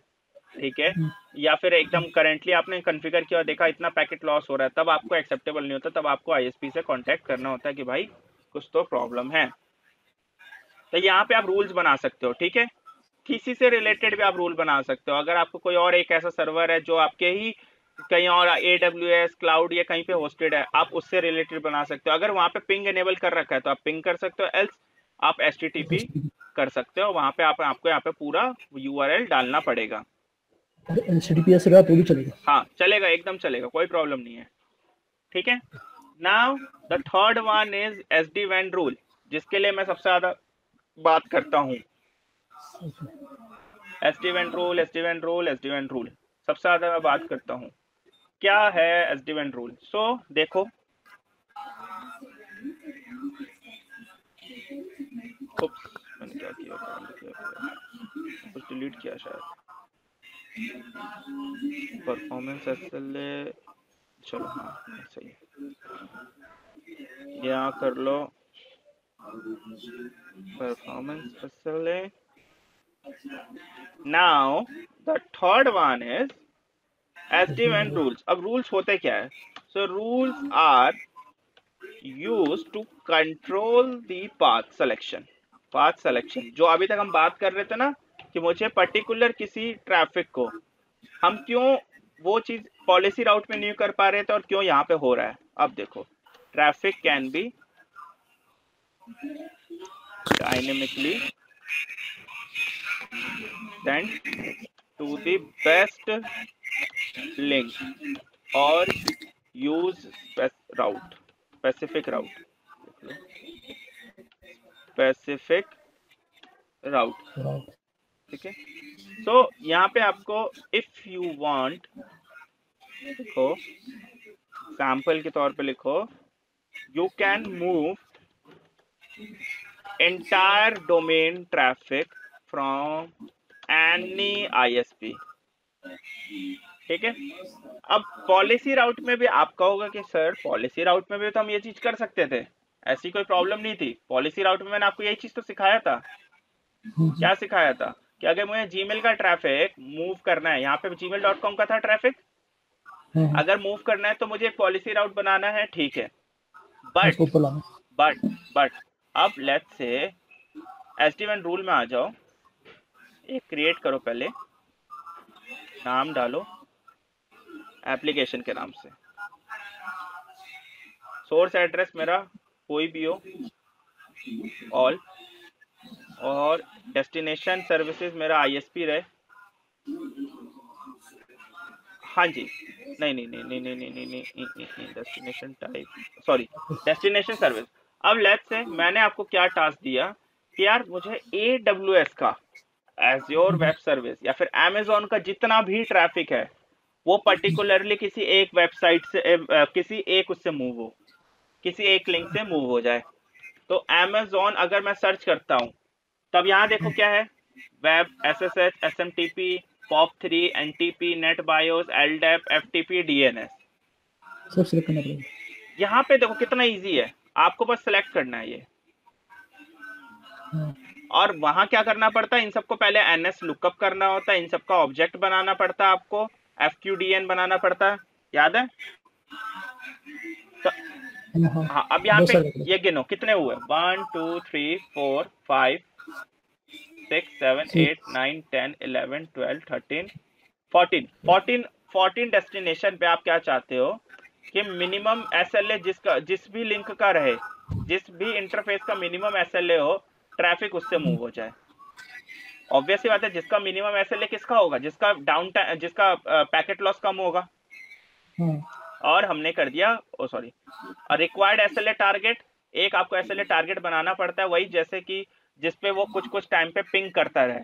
[SPEAKER 1] ठीक है। या फिर एकदम करेंटली आपने कॉन्फ़िगर किया देखा इतना पैकेट लॉस हो रहा है, तब आपको एक्सेप्टेबल नहीं होता, तब आपको आईएसपी से कांटेक्ट करना होता है कि भाई कुछ तो प्रॉब्लम है। तो यहाँ पे आप रूल्स बना सकते हो ठीक है? किसी से रिलेटेड भी आप रूल बना सकते हो। अगर आपको कोई और एक ऐसा सर्वर है जो आपके ही कहीं और ए डब्ल्यू एस क्लाउड या कहीं पे होस्टेड है आप उससे रिलेटेड बना सकते हो। अगर वहाँ पे पिंग एनेबल कर रखा है तो आप पिंग कर सकते हो एल्स आप एस कर सकते हो। वहाँ पे आप आपको यहाँ पे पूरा यूआरएल डालना पड़ेगा।
[SPEAKER 2] चलेगा।
[SPEAKER 1] हाँ चलेगा एकदम चलेगा कोई प्रॉब्लम नहीं है। ठीक है? Now the third one is S D van rule जिसके लिए मैं सबसे ज़्यादा बात करता हूँ। S D van rule S D van rule S D van rule सबसे ज़्यादा मैं बात करता हूँ। क्या है S D van rule so देखो। मैंने क्या किया? कुछ डिलीट किया शायद। परफॉर्मेंस एस चलो हाँ सही है। यहाँ कर लो। Performance A now the third one is SDN rules अब रूल्स होते क्या है? So rules are use to control the path selection path selection जो अभी तक हम बात कर रहे थे ना कि मुझे पर्टिकुलर किसी ट्रैफ़िक को, हम क्यों वो चीज़ पॉलिसी राउट में नहीं कर पा रहे थे और क्यों यहाँ पे हो रहा है? अब देखो traffic can be dynamically send to the best link और use route specific route specific route ठीक है? सो यहाँ पे आपको इफ़ यू वॉन्ट को सैंपल के तौर पे लिखो। You can move entire domain traffic from any ISP ठीक है? अब पॉलिसी राउट में भी आपका होगा कि, सर पॉलिसी राउट में भी तो हम ये चीज़ कर सकते थे। ऐसी कोई प्रॉब्लम नहीं थी। पॉलिसी राउट में मैंने आपको यही चीज़ तो सिखाया था। क्या सिखाया था? कि अगर मुझे जीमेल का ट्रैफ़िक मूव करना है, यहाँ पे जीमेल डॉट कॉम का था ट्रैफ़िक अगर मूव करना है तो मुझे एक पॉलिसी राउट बनाना है ठीक है। बट बट बट अब let's say S D rule में आ जाओ। एक क्रिएट करो पहले। नाम डालो। एप्लीकेशन के नाम से। सोर्स एड्रेस मेरा कोई भी हो। ऑल और डेस्टिनेशन सर्विसेज़ मेरा आईएसपी रहे। हाँ जी नहीं नहीं नहीं नहीं नहीं नहीं नहीं नहीं destination type sorry destination service अब लेट्स से मैंने आपको क्या टास्क दिया कि यार मुझे ए डब्ल्यू एस का एज्योर वेब सर्विस या फिर अमेजोन का जितना भी ट्रैफ़िक है वो पर्टिकुलरली किसी एक वेबसाइट से ए, किसी एक उससे मूव हो किसी एक लिंक से मूव हो जाए तो अमेजोन अगर मैं सर्च करता हूँ तब यहाँ देखो क्या है web S S H S M T P pop three N T P NetBIOS LDAP F T P D N S यहाँ पे देखो कितना इजी है। आपको बस सिलेक्ट करना है ये। हाँ। और वहाँ क्या करना पड़ता है? इन सबको पहले एन एस लुकअप करना होता है। इन सबका ऑब्जेक्ट बनाना पड़ता है आपको। एफ़ क्यू डी एन बनाना पड़ता है। याद है? तो हाँ, हाँ। अब यहाँ पे ये गिनो। कितने हुए? One two three four five six seven eight nine ten eleven twelve thirteen fourteen fourteen fourteen destination पे आप क्या चाहते हो? कि मिनिमम एस एल ए जिसका जिस भी लिंक का रहे जिस भी इंटरफेस का मिनिमम एस एल ए हो ट्रैफ़िक उससे मूव हो जाए। ऑब्वियसली बात है जिसका मिनिमम एस एल ए किसका होगा? जिसका डाउन जिसका पैकेट लॉस कम होगा। हाँ। और हमने कर दिया ओ sorry required S L A target एक आपको एस एल ए टारगेट बनाना पड़ता है वही जैसे कि जिसपे वो कुछ कुछ टाइम पे पिंग करता रहे।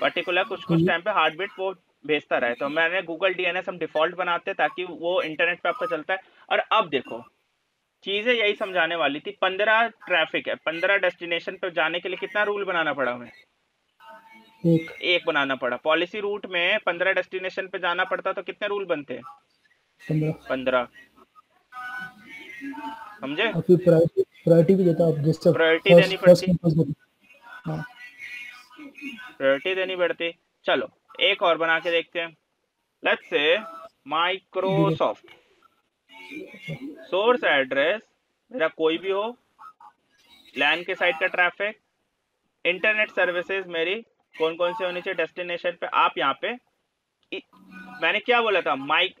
[SPEAKER 1] पर्टिकुलर कुछ कुछ टाइम पे हार्ट बीट वो भेजता रहे। तो मैंने गूगल डीएनएस हम डिफ़ॉल्ट बनाते ताकि वो इंटरनेट पे आपका चलता है। और अब देखो चीज़ें यही समझाने वाली थी पंद्रह ट्रैफ़िक है पंद्रह डेस्टिनेशन पे जाने के लिए कितना रूल बनाना पड़ा हमें? एक। एक बनाना पड़ा। पॉलिसी रूट में पंद्रह डेस्टिनेशन पे जाना पड़ता तो कितने रूल बनते? पंद्रह। समझे? प्रायोरिटी भी देता प्रायोरिटी देनी पड़ती। प्रायोरिटी देनी पड़ती। चलो एक और बना के देखते हैं। Let's say Microsoft source address मेरा कोई भी हो लैन के साइड का ट्रैफ़िक इंटरनेट सर्विसेज़ मेरी कौन कौन से होनी चाहिए डेस्टिनेशन पे आप यहाँ पे मैंने क्या बोला था? माइक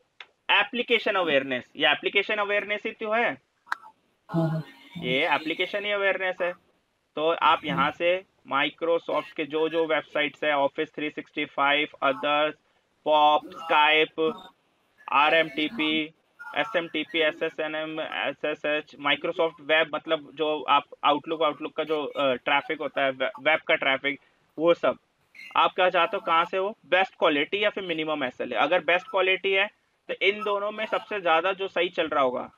[SPEAKER 1] एप्लीकेशन अवेयरनेस ये एप्लीकेशन अवेयरनेस ही तो है हाँ, हाँ। ये एप्लीकेशन ही अवेयरनेस है। तो आप यहाँ से माइक्रोसॉफ्ट के जो जो वेबसाइट्स है office 365 others pop Skype R M T P S M T P S S N M S S H Microsoft web मतलब जो आप आउटलुक आउटलुक का जो ट्रैफ़िक होता है वेब का ट्रैफ़िक वो सब। आप क्या चाहते हो, कहाँ से हो? बेस्ट क्वालिटी या फिर मिनिमम एस अगर बेस्ट क्वालिटी है तो इन दोनों में सबसे ज़्यादा जो सही चल रहा होगा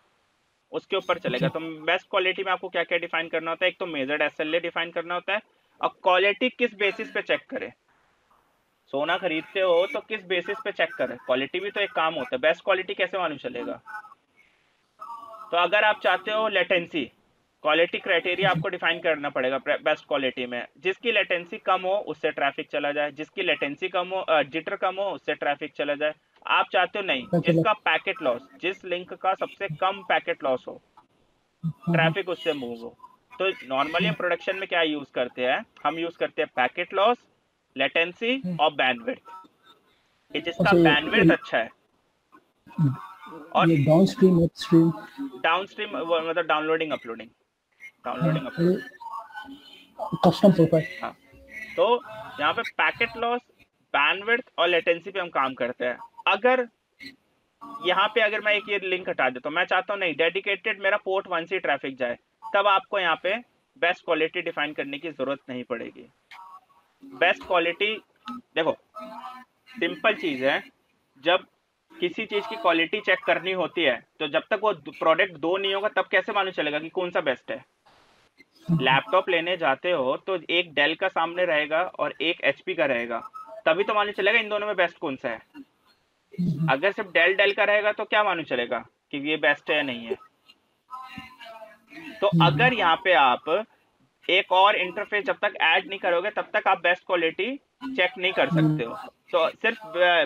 [SPEAKER 1] उसके ऊपर चलेगा। तो बेस्ट क्वालिटी में आपको क्या क्या डिफाइन करना होता है? एक तो मेजर्ड एस एल डिफाइन करना होता है। और क्वालिटी किस बेसिस पे चेक करें? सोना खरीदते हो तो किस बेसिस पे चेक करें? क्वालिटी भी तो एक काम होता है। बेस्ट क्वालिटी कैसे मालूम चलेगा? तो अगर आप चाहते हो लेटेंसी क्वालिटी क्राइटेरिया आपको डिफाइन करना पड़ेगा बेस्ट क्वालिटी में। जिसकी लेटेंसी कम हो उससे ट्रैफ़िक चला जाए। जिसकी लेटेंसी कम हो जिटर कम हो उससे ट्रैफ़िक चला जाए। आप चाहते हो नहीं जिसका पैकेट लॉस जिस लिंक का सबसे कम पैकेट लॉस हो ट्रैफ़िक उससे मूव हो। तो नॉर्मली हम प्रोडक्शन में क्या यूज़ करते हैं? हम यूज़ करते हैं पैकेट लॉस लेटेंसी और बैंडविड्थ जिसका बैंडविड्थ अच्छा है।
[SPEAKER 2] और downstream upstream
[SPEAKER 1] downstream मतलब downloading uploading downloading
[SPEAKER 2] custom profile
[SPEAKER 1] हाँ। तो यहाँ पे पैकेट लॉस बैंडविड्थ और लेटेंसी पे हम काम करते हैं। अगर यहाँ पे अगर मैं एक ये लिंक हटा देता हूँ मैं चाहता हूँ नहीं डेडिकेटेड मेरा पोर्ट वन से ट्रैफ़िक जाए तब आपको यहाँ पे बेस्ट क्वालिटी डिफाइन करने की ज़रूरत नहीं पड़ेगी। बेस्ट क्वालिटी देखो सिंपल चीज़ है जब किसी चीज़ की क्वालिटी चेक करनी होती है तो जब तक वो प्रोडक्ट दो नहीं होगा तब कैसे मालूम चलेगा कि कौन सा बेस्ट है? लैपटॉप लेने जाते हो तो एक डेल का सामने रहेगा और एक एचपी का रहेगा। तभी तो मालूम चलेगा इन दोनों में बेस्ट कौन सा है। हम्म। अगर सिर्फ़ डेल डेल का रहेगा तो क्या मालूम चलेगा कि ये बेस्ट है या नहीं है। तो हम्म। अगर यहाँ पे आप एक और इंटरफेस जब तक ऐड नहीं करोगे तब तक आप बेस्ट क्वालिटी चेक नहीं कर सकते हो। तो सिर्फ़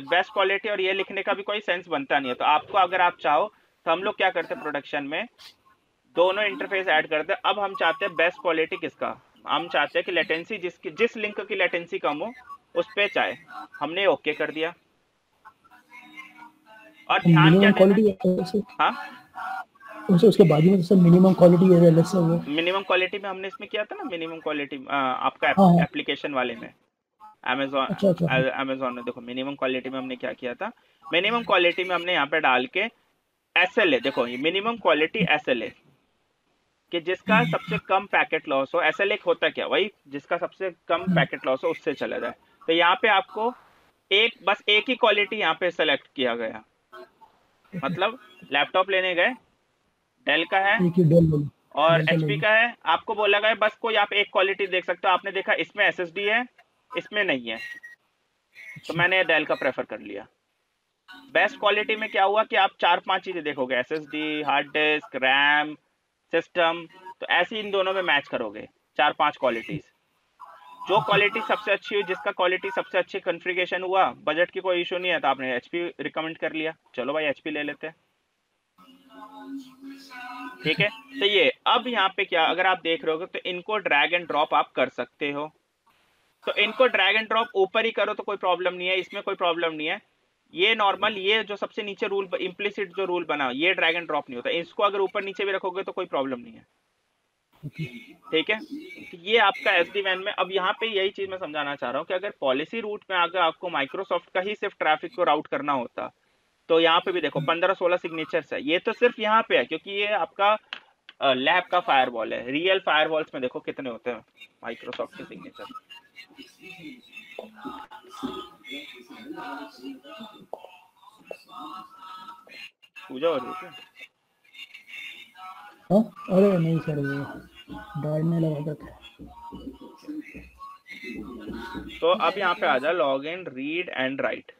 [SPEAKER 1] बेस्ट क्वालिटी और ये लिखने का भी कोई सेंस बनता नहीं है। तो आपको अगर आप चाहो तो हम लोग क्या करते हैं प्रोडक्शन में? दोनों इंटरफेस ऐड करते हैं। अब हम चाहते हैं बेस्ट क्वालिटी किसका? हम चाहते हैं कि लेटेंसी जिसकी जिस लिंक की लेटेंसी कम हो उस पे चाहे। हमने ओके कर दिया। और ध्यान क्या क्वालिटी हाँ?
[SPEAKER 2] उसे उसके बाजू में तो मिनिमम क्वालिटी है अलग से वो।
[SPEAKER 1] मिनिमम क्वालिटी में हमने इसमें किया था ना? मिनिमम क्वालिटी आपका एप्लीकेशन हाँ, हाँ। वाले में। अमेजोन अमेजोन अच्छा, अच्छा। में। देखो मिनिमम क्वालिटी में हमने क्या किया था? मिनिमम क्वालिटी में हमने यहाँ पे डाल के एस एल ए देखो ये minimum quality S L A कि जिसका हम्म। सबसे कम पैकेट लॉस हो एस एल ए होता क्या? वही जिसका सबसे कम पैकेट हम्म। लॉस हो उससे चला जाए। तो यहाँ पे आपको एक बस एक ही क्वालिटी यहाँ पे सेलेक्ट किया गया। मतलब लैपटॉप लेने गए डेल का है और एचपी का है। आपको बोला गया बस कोई आप एक क्वालिटी देख सकते हो। आपने देखा इसमें एसएसडी है इसमें नहीं है। तो मैंने डेल का प्रेफर कर लिया। बेस्ट क्वालिटी में क्या हुआ कि आप चार पाँच चीज़ें देखोगे। S S D hard disk RAM system तो ऐसे इन दोनों में मैच करोगे, चार पाँच क्वालिटीज जो क्वालिटी सबसे अच्छी हुई, जिसका क्वालिटी सबसे अच्छी कन्फिगेशन हुआ बजट की कोई इशू नहीं है तो आपने एचपी रिकमेंड कर लिया। चलो भाई एचपी ले लेते हैं। ठीक है? तो ये, अब यहाँ पे क्या, अगर आप देख रहे हो तो इनको ड्रैग एंड ड्रॉप आप कर सकते हो। तो इनको ड्रैग एंड ड्रॉप ऊपर ही करो तो कोई प्रॉब्लम नहीं है, इसमें कोई प्रॉब्लम नहीं है। ये नॉर्मल ये जो सबसे नीचे रूल इम्प्लिसिट जो रूल बना ये ड्रैग एंड ड्रॉप नहीं होता। इसको अगर ऊपर नीचे भी रखोगे तो कोई प्रॉब्लम नहीं है। ठीक है? तो ये आपका एस डी वैन में अब यहाँ पे यही चीज़ मैं समझाना चाह रहा हूँ कि अगर पॉलिसी रूट में अगर आपको माइक्रोसॉफ्ट का ही सिर्फ़ ट्रैफ़िक को राउट करना होता तो यहाँ पे भी देखो पंद्रह सोलह सिग्नेचर्स है। ये तो सिर्फ़ यहाँ पे है क्योंकि ये आपका लैब का फायरवॉल है। रियल फायरवॉल्स में देखो कितने होते हैं माइक्रोसॉफ्ट के सिग्नेचर पूजा हो रही है
[SPEAKER 2] हाँ? अरे नहीं सर वो दौड़ने लगा था।
[SPEAKER 1] तो अब यहाँ पे आ जा log in read and write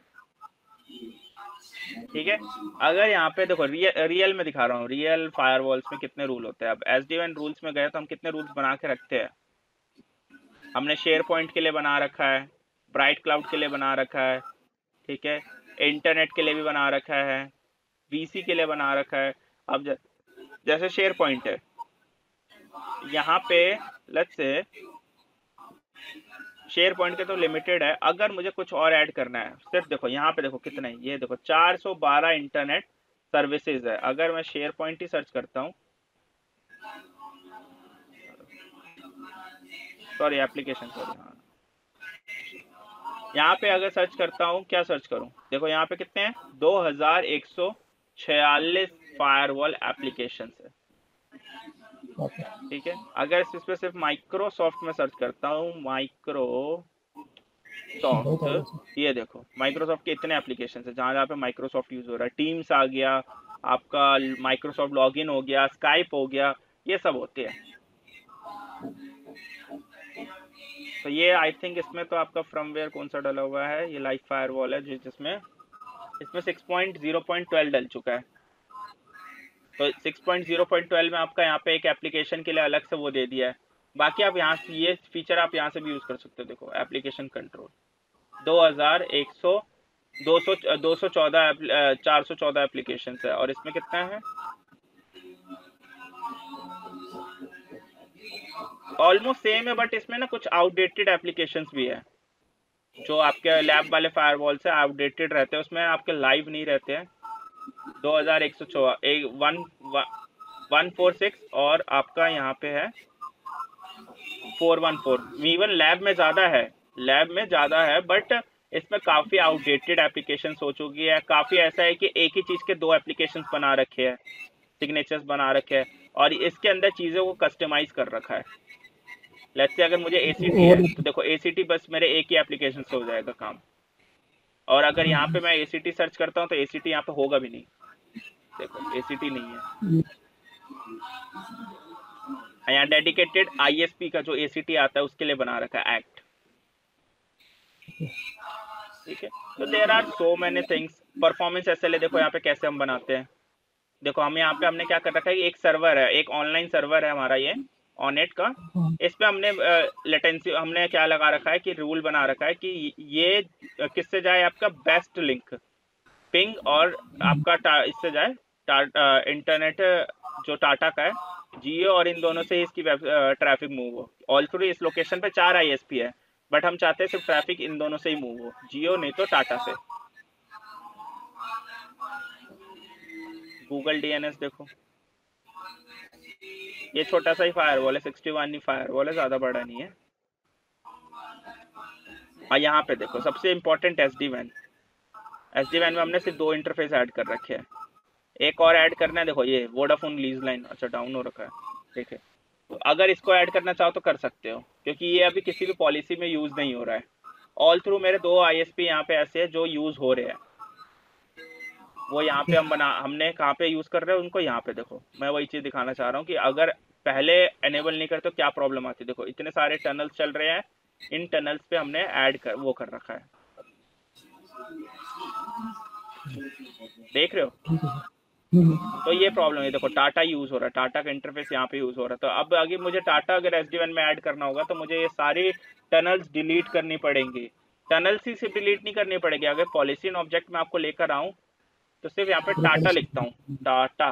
[SPEAKER 1] ठीक है? अगर यहाँ पे देखो रियल रियल में दिखा रहा हूँ रियल फायरवॉल्स में कितने रूल होते हैं। अब एस डी रूल्स में गए तो हम कितने रूल्स बना के रखते हैं? हमने शेयर पॉइंट के लिए बना रखा है। ब्राइट क्लाउड के लिए बना रखा है, ठीक है? इंटरनेट के लिए भी बना रखा है, वीसी के लिए बना रखा है। अब जैसे शेयर पॉइंट है, यहाँ पे लग से शेयर पॉइंट के तो लिमिटेड है, अगर मुझे कुछ और ऐड करना है, सिर्फ़ देखो, यहाँ पे देखो कितने ये देखो 412 इंटरनेट सर्विसेज़ है। अगर मैं शेयर पॉइंट ही सर्च करता हूँ सॉरी एप्लीकेशन सॉरी हाँ। यहाँ पे अगर सर्च करता हूँ क्या सर्च करूँ? देखो यहाँ पे कितने हैं? दो हज़ार एक सौ छियालीस फायरवॉल एप्लीकेशन है। ठीक है? अगर इस पे सिर्फ़ माइक्रोसॉफ्ट में सर्च करता हूँ माइक्रो सॉफ्ट ये देखो माइक्रोसॉफ्ट के इतने एप्लीकेशन है जहाँ जहाँ पे माइक्रोसॉफ्ट यूज़ हो रहा है। टीम्स आ गया आपका माइक्रोसॉफ्ट लॉगिन हो गया स्काइप हो गया ये सब होते हैं। तो ये आई थिंक इसमें तो आपका फ्रमवेयर कौन सा डला हुआ है? ये लाइफ फायरवॉल है जिसमें, इसमें six point zero point twelve डल चुका है। तो six point zero point twelve में आपका यहाँ पे एक एप्लीकेशन के लिए अलग से वो दे दिया है। बाकी आप यहाँ से, ये फीचर आप यहाँ से भी यूज़ कर सकते हो, देखो एप्लीकेशन कंट्रोल दो हज़ार एक सौ, दो सौ दो सौ चौदह चार सौ चौदह एप्लीकेशन है। और इसमें कितना है? ऑलमोस्ट सेम है बट इसमें ना कुछ आउटडेटेड एप्लीकेशंस भी है। जो आपके लैब वाले फायरवॉल से आउटडेटेड रहते हैं, उसमें आपके लाइव नहीं रहते हैं। दो हज़ार एक सौ वन फोर सिक्स और आपका यहाँ पे है four one four even lab में ज़्यादा है लैब में ज़्यादा है बट इसमें काफ़ी आउटडेटेड एप्लीकेशन हो चुकी है। काफ़ी ऐसा है कि एक ही चीज़ के दो एप्लीकेशन बना रखे हैं सिग्नेचर्स बना रखे हैं, और इसके अंदर चीज़ों को कस्टमाइज कर रखा है। लेट्स से अगर मुझे ए है तो देखो ए बस मेरे एक ही एप्लीकेशन से हो जाएगा काम। और अगर यहाँ पे मैं एसीटी सर्च करता हूँ तो ए सी यहाँ पे होगा भी नहीं। देखो एसीटी नहीं है। यहाँ डेडिकेटेड आईएसपी का जो एसीटी आता है उसके लिए बना रखा है एक्ट ठीक है? तो there are so many things performance S देखो यहाँ पे कैसे हम बनाते हैं। देखो हम यहाँ पे हमने क्या कर रखा है एक सर्वर है एक ऑनलाइन सर्वर है हमारा ये। ऑनेट का। हाँ। इस पे हमने लेटेंसी हमने क्या लगा रखा है कि रूल बना रखा है कि ये किससे जाए आपका बेस्ट लिंक पिंग और आपका इससे जाए इंटरनेट जो टाटा का है जियो और इन दोनों से इसकी ट्रैफ़िक मूव हो। ऑल थ्रू इस लोकेशन पे चार आईएसपी है बट हम चाहते हैं सिर्फ़ ट्रैफ़िक इन दोनों से ही मूव हो जियो नहीं तो टाटा से। गूगल डीएनएस देखो। ये छोटा सा ही फायर वॉल है सिक्सटी वन ही फायर वॉल है, ज़्यादा बड़ा नहीं है। और यहाँ पे देखो, सबसे important S D van S D वैन में हमने सिर्फ़ दो इंटरफेस ऐड कर रखे हैं। एक और ऐड करना है, देखो ये वोडाफोन लीज लाइन अच्छा डाउन हो रखा है, ठीक है। तो अगर इसको ऐड करना चाहो तो कर सकते हो, क्योंकि ये अभी किसी भी पॉलिसी में यूज़ नहीं हो रहा है। ऑल थ्रू मेरे दो आई एस पी यहाँ पे ऐसे है जो यूज़ हो रहे हैं। वो यहाँ पे हम बना, हमने कहाँ पे यूज़ कर रहे हैं, उनको यहाँ पे देखो। मैं वही चीज़ दिखाना चाह रहा हूँ कि अगर पहले एनेबल नहीं करते तो क्या प्रॉब्लम आती? देखो, इतने सारे टनल्स चल रहे हैं, इन टनल्स पे हमने ऐड कर, वो कर रखा है। देख रहे हो? तो ये प्रॉब्लम है। देखो टाटा यूज़ हो रहा है। टाटा का इंटरफेस यहाँ पे यूज़ हो रहा है। तो अब आगे मुझे टाटा अगर एस में ऐड करना होगा तो मुझे ये सारी टनल्स डिलीट करनी पड़ेंगी। टनल्स ही सिर्फ़ डिलीट नहीं करनी पड़ेगी। अगर पॉलिसी ऑब्जेक्ट में आपको लेकर आऊँ तो सिर्फ़ यहाँ पे टाटा लिखता हूँ। टाटा।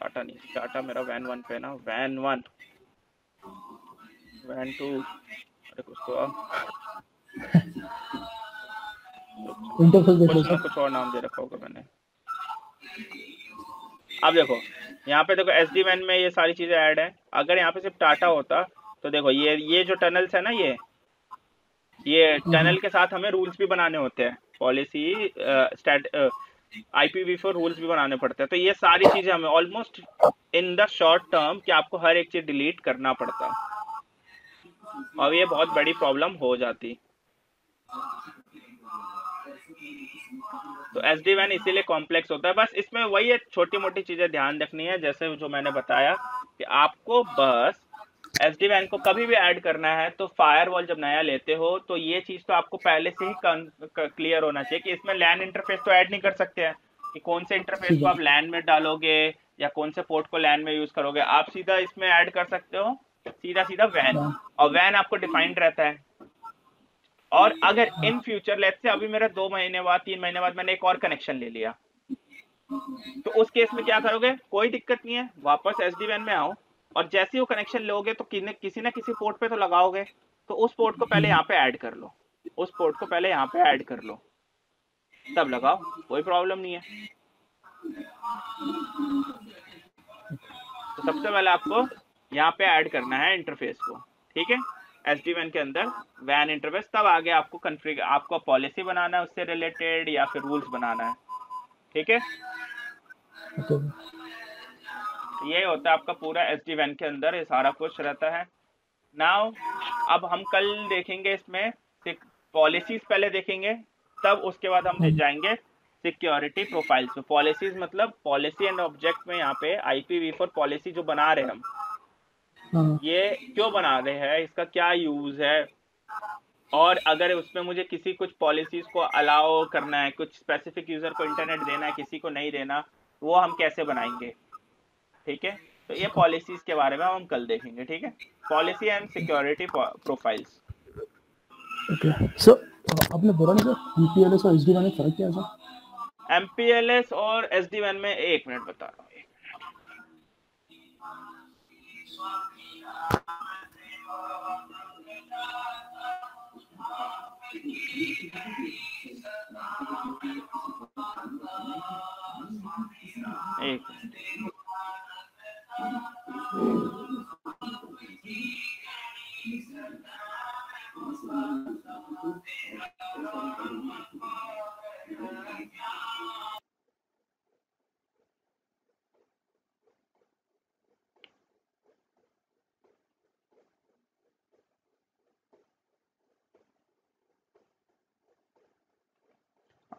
[SPEAKER 1] टाटा नहीं टाटा मेरा वैन वन पे ना वैन वन। Van to. अरे कुछ तो कुछ और नाम दे रखा होगा मैंने। अब देखो यहाँ पे देखो एस डी वैन में ये सारी चीज़ें ऐड है। अगर यहाँ पे सिर्फ़ टाटा होता तो देखो ये ये जो टनल्स है ना ये ये टनल हम्म। के साथ हमें रूल्स भी बनाने होते हैं। Policy I V four rules भी बनाने पड़ते हैं। तो ये सारी चीज़ें हमें almost in the short term कि आपको हर एक चीज़ डिलीट करना पड़ता। और ये बहुत बड़ी प्रॉब्लम हो जाती। तो एस डी वैन इसीलिए कॉम्प्लेक्स होता है। बस इसमें वही है छोटी मोटी चीज़ें ध्यान रखनी है, जैसे जो मैंने बताया कि आपको बस एस डी वैन को कभी भी ऐड करना है तो फायर वॉल जब नया लेते हो तो ये चीज़ तो आपको पहले से ही क्लियर होना चाहिए कि इसमें लैन इंटरफेस तो ऐड नहीं कर सकते हैं। कि कौन से इंटरफेस को आप लैन में डालोगे या कौन से पोर्ट को लैन में यूज़ करोगे आप सीधा इसमें ऐड कर सकते हो। सीधा सीधा वैन। और वैन आपको डिफाइंड रहता है। और अगर इन फ्यूचर लेट से अभी मेरा दो महीने बाद तीन महीने बाद मैंने एक और कनेक्शन ले लिया। तो उस केस में क्या करोगे? कोई दिक्कत नहीं है वापस एस डी वैन में आओ। और जैसे ही वो कनेक्शन लोगे तो किसी ना किसी पोर्ट पे तो लगाओगे तो उस पोर्ट को पहले यहाँ पे ऐड कर लो। उस पोर्ट को पहले यहाँ पे ऐड कर लो। तब लगाओ, कोई प्रॉब्लम नहीं है। तो सबसे पहले आपको यहाँ पे ऐड करना है इंटरफेस को, ठीक है? एस डी के अंदर वैन इंटरफेस तब आगे आपको कन्फ्रिग आपको पॉलिसी बनाना है उससे रिलेटेड या फिर रूल्स बनाना है, ठीक है? ये होता है आपका पूरा एस डी वैन के अंदर ये सारा कुछ रहता है। नाउ अब हम कल देखेंगे इसमें पॉलिसीज़ पहले देखेंगे तब उसके बाद हम हम्म। जाएँगे सिक्योरिटी प्रोफाइल्स में पॉलिसीज़ मतलब पॉलिसी एंड ऑब्जेक्ट में यहाँ पे आईपीवी फोर पॉलिसी जो बना रहे हम। हाँ। ये क्यों बना रहे हैं? इसका क्या यूज़ है? और अगर उसमें मुझे किसी कुछ पॉलिसीज़ को अलाउ करना है कुछ स्पेसिफिक यूज़र को इंटरनेट देना है किसी को नहीं देना वो हम कैसे बनाएँगे? ठीक है? तो ये पॉलिसीज़ के बारे में हम कल देखेंगे ठीक है? Policy and security profiles okay
[SPEAKER 2] so आपने बोला नहीं सर एमपीएलएस और एसडी में फ़र्क क्या है सर?
[SPEAKER 1] एमपीएलएस और एसडी में एक मिनट बता रहा हूँ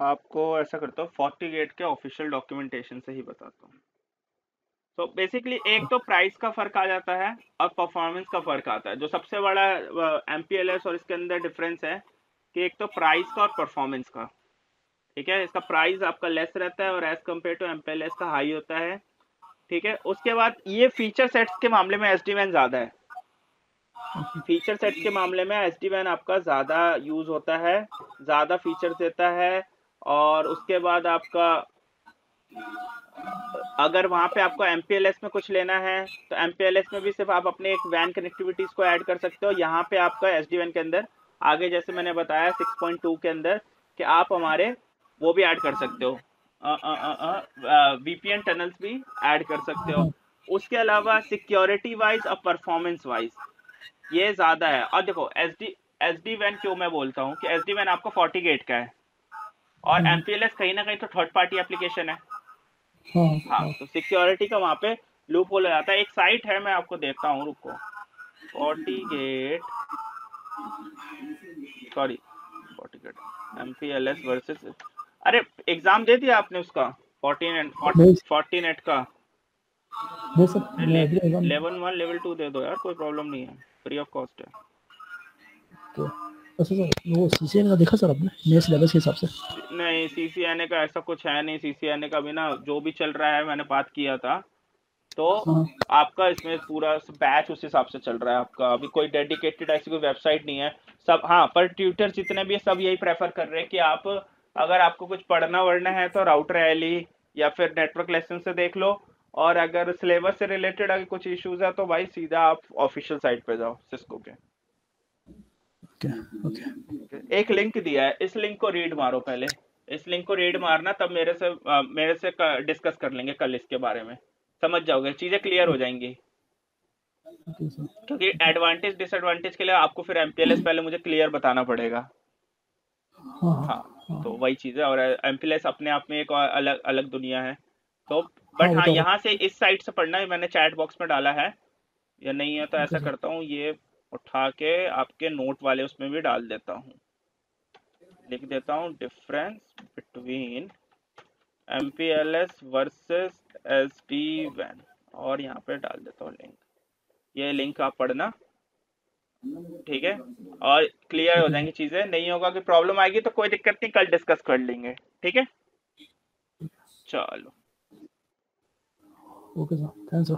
[SPEAKER 1] आपको ऐसा करता हूँ फोर्टी गेट के ऑफिशियल डॉक्यूमेंटेशन से ही बताता हूँ। तो बेसिकली एक तो प्राइस का फ़र्क आ जाता है और परफॉर्मेंस का फ़र्क आता है। जो सबसे बड़ा एम और इसके अंदर डिफरेंस है कि एक तो प्राइस का और परफॉर्मेंस का। ठीक है? इसका प्राइस आपका लेस रहता है और एज कंपेयर टू MPLS का हाई होता है। ठीक है? उसके बाद ये फीचर सेट्स के मामले में एस डी ज़्यादा है। *laughs* फीचर सेट्स के मामले में एस डी आपका ज़्यादा यूज़ होता है ज़्यादा फीचर देता है और उसके बाद आपका अगर वहाँ पे आपको MPLS में कुछ लेना है तो MPLS में भी सिर्फ़ आप अपने एक वैन कनेक्टिविटीज को ऐड कर सकते हो। यहाँ पे आपका एस के अंदर आगे जैसे मैंने बताया 6.2 के अंदर कि आप हमारे वो भी ऐड कर सकते हो। वीपीएन टनल्स भी ऐड कर सकते हो। उसके अलावा सिक्योरिटी वाइज और परफॉर्मेंस वाइज ये ज़्यादा है। और देखो एस डी एस डी वैन क्यों मैं बोलता हूँ कि एस डी वैन आपका फोर्टी गेट का है। और हम्म। कहीं ना कहीं तो थर्ड पार्टी एप्लीकेशन है। हाँ, हाँ, हाँ। तो सिक्योरिटी का वहाँ पे लूप हो जाता है। एक साइट है मैं आपको देखता हूँ रुको। FortiGate sorry FortiGate M P L S versus अरे एग्ज़ाम दे दिया आपने उसका फोर्टीन एंड फोर्टीन एट का। लेवन वन लेवल टू दे दो यार कोई प्रॉब्लम नहीं है फ्री ऑफ़ कॉस्ट है।
[SPEAKER 2] तो अच्छा सर वो सीसीएन का देखा सर आपने? नए सिलेबस के हिसाब से।
[SPEAKER 1] नहीं सीसीएन का ऐसा कुछ है नहीं। सीसीएन का भी ना जो भी चल रहा है मैंने बात किया था। तो हाँ। आपका इसमें पूरा बैच उस हिसाब से चल रहा है आपका। अभी कोई डेडिकेटेड ऐसी कोई वेबसाइट नहीं है। सब हाँ पर ट्यूटर जितने भी है सब यही प्रेफर कर रहे हैं कि आप अगर आपको कुछ पढ़ना वढ़ना है तो राउटर रैली या फिर नेटवर्क लेसन से देख लो। और अगर सिलेबस से रिलेटेड अगर कुछ इश्यूज़ है तो भाई सीधा आप ऑफिशियल साइट पे जाओ सिस्को के।
[SPEAKER 2] ओके ओके
[SPEAKER 1] एक लिंक दिया है इस लिंक को रीड मारो पहले। इस लिंक को रीड मारना तब मेरे से आ, मेरे से डिस्कस कर लेंगे कल इसके बारे में। समझ जाओगे चीज़ें क्लियर हो जाएँगी। क्योंकि एडवांटेज डिसएडवांटेज के लिए आपको फिर एमपीएलएस पहले मुझे क्लियर बताना पड़ेगा। हाँ, हाँ, हाँ तो वही चीज़ है और एमपीएलएस अपने आप में एक अलग अलग दुनिया है। तो बट हाँ, हाँ तो यहाँ से इस साइड से पढ़ना है मैंने चैट बॉक्स में डाला है। या नहीं है तो ऐसा करता हूँ ये उठा के आपके नोट वाले उसमें भी डाल देता हूँ। लिख देता हूँ difference between M P L S versus S D van और यहाँ पे डाल देता हूँ लिंक ये लिंक आप पढ़ना। ठीक है? और क्लियर हो जाएँगी चीज़ें। नहीं होगा कि प्रॉब्लम आएगी तो कोई दिक्कत नहीं, कल डिस्कस कर लेंगे। ठीक है? चलो।
[SPEAKER 2] Okay sir thanks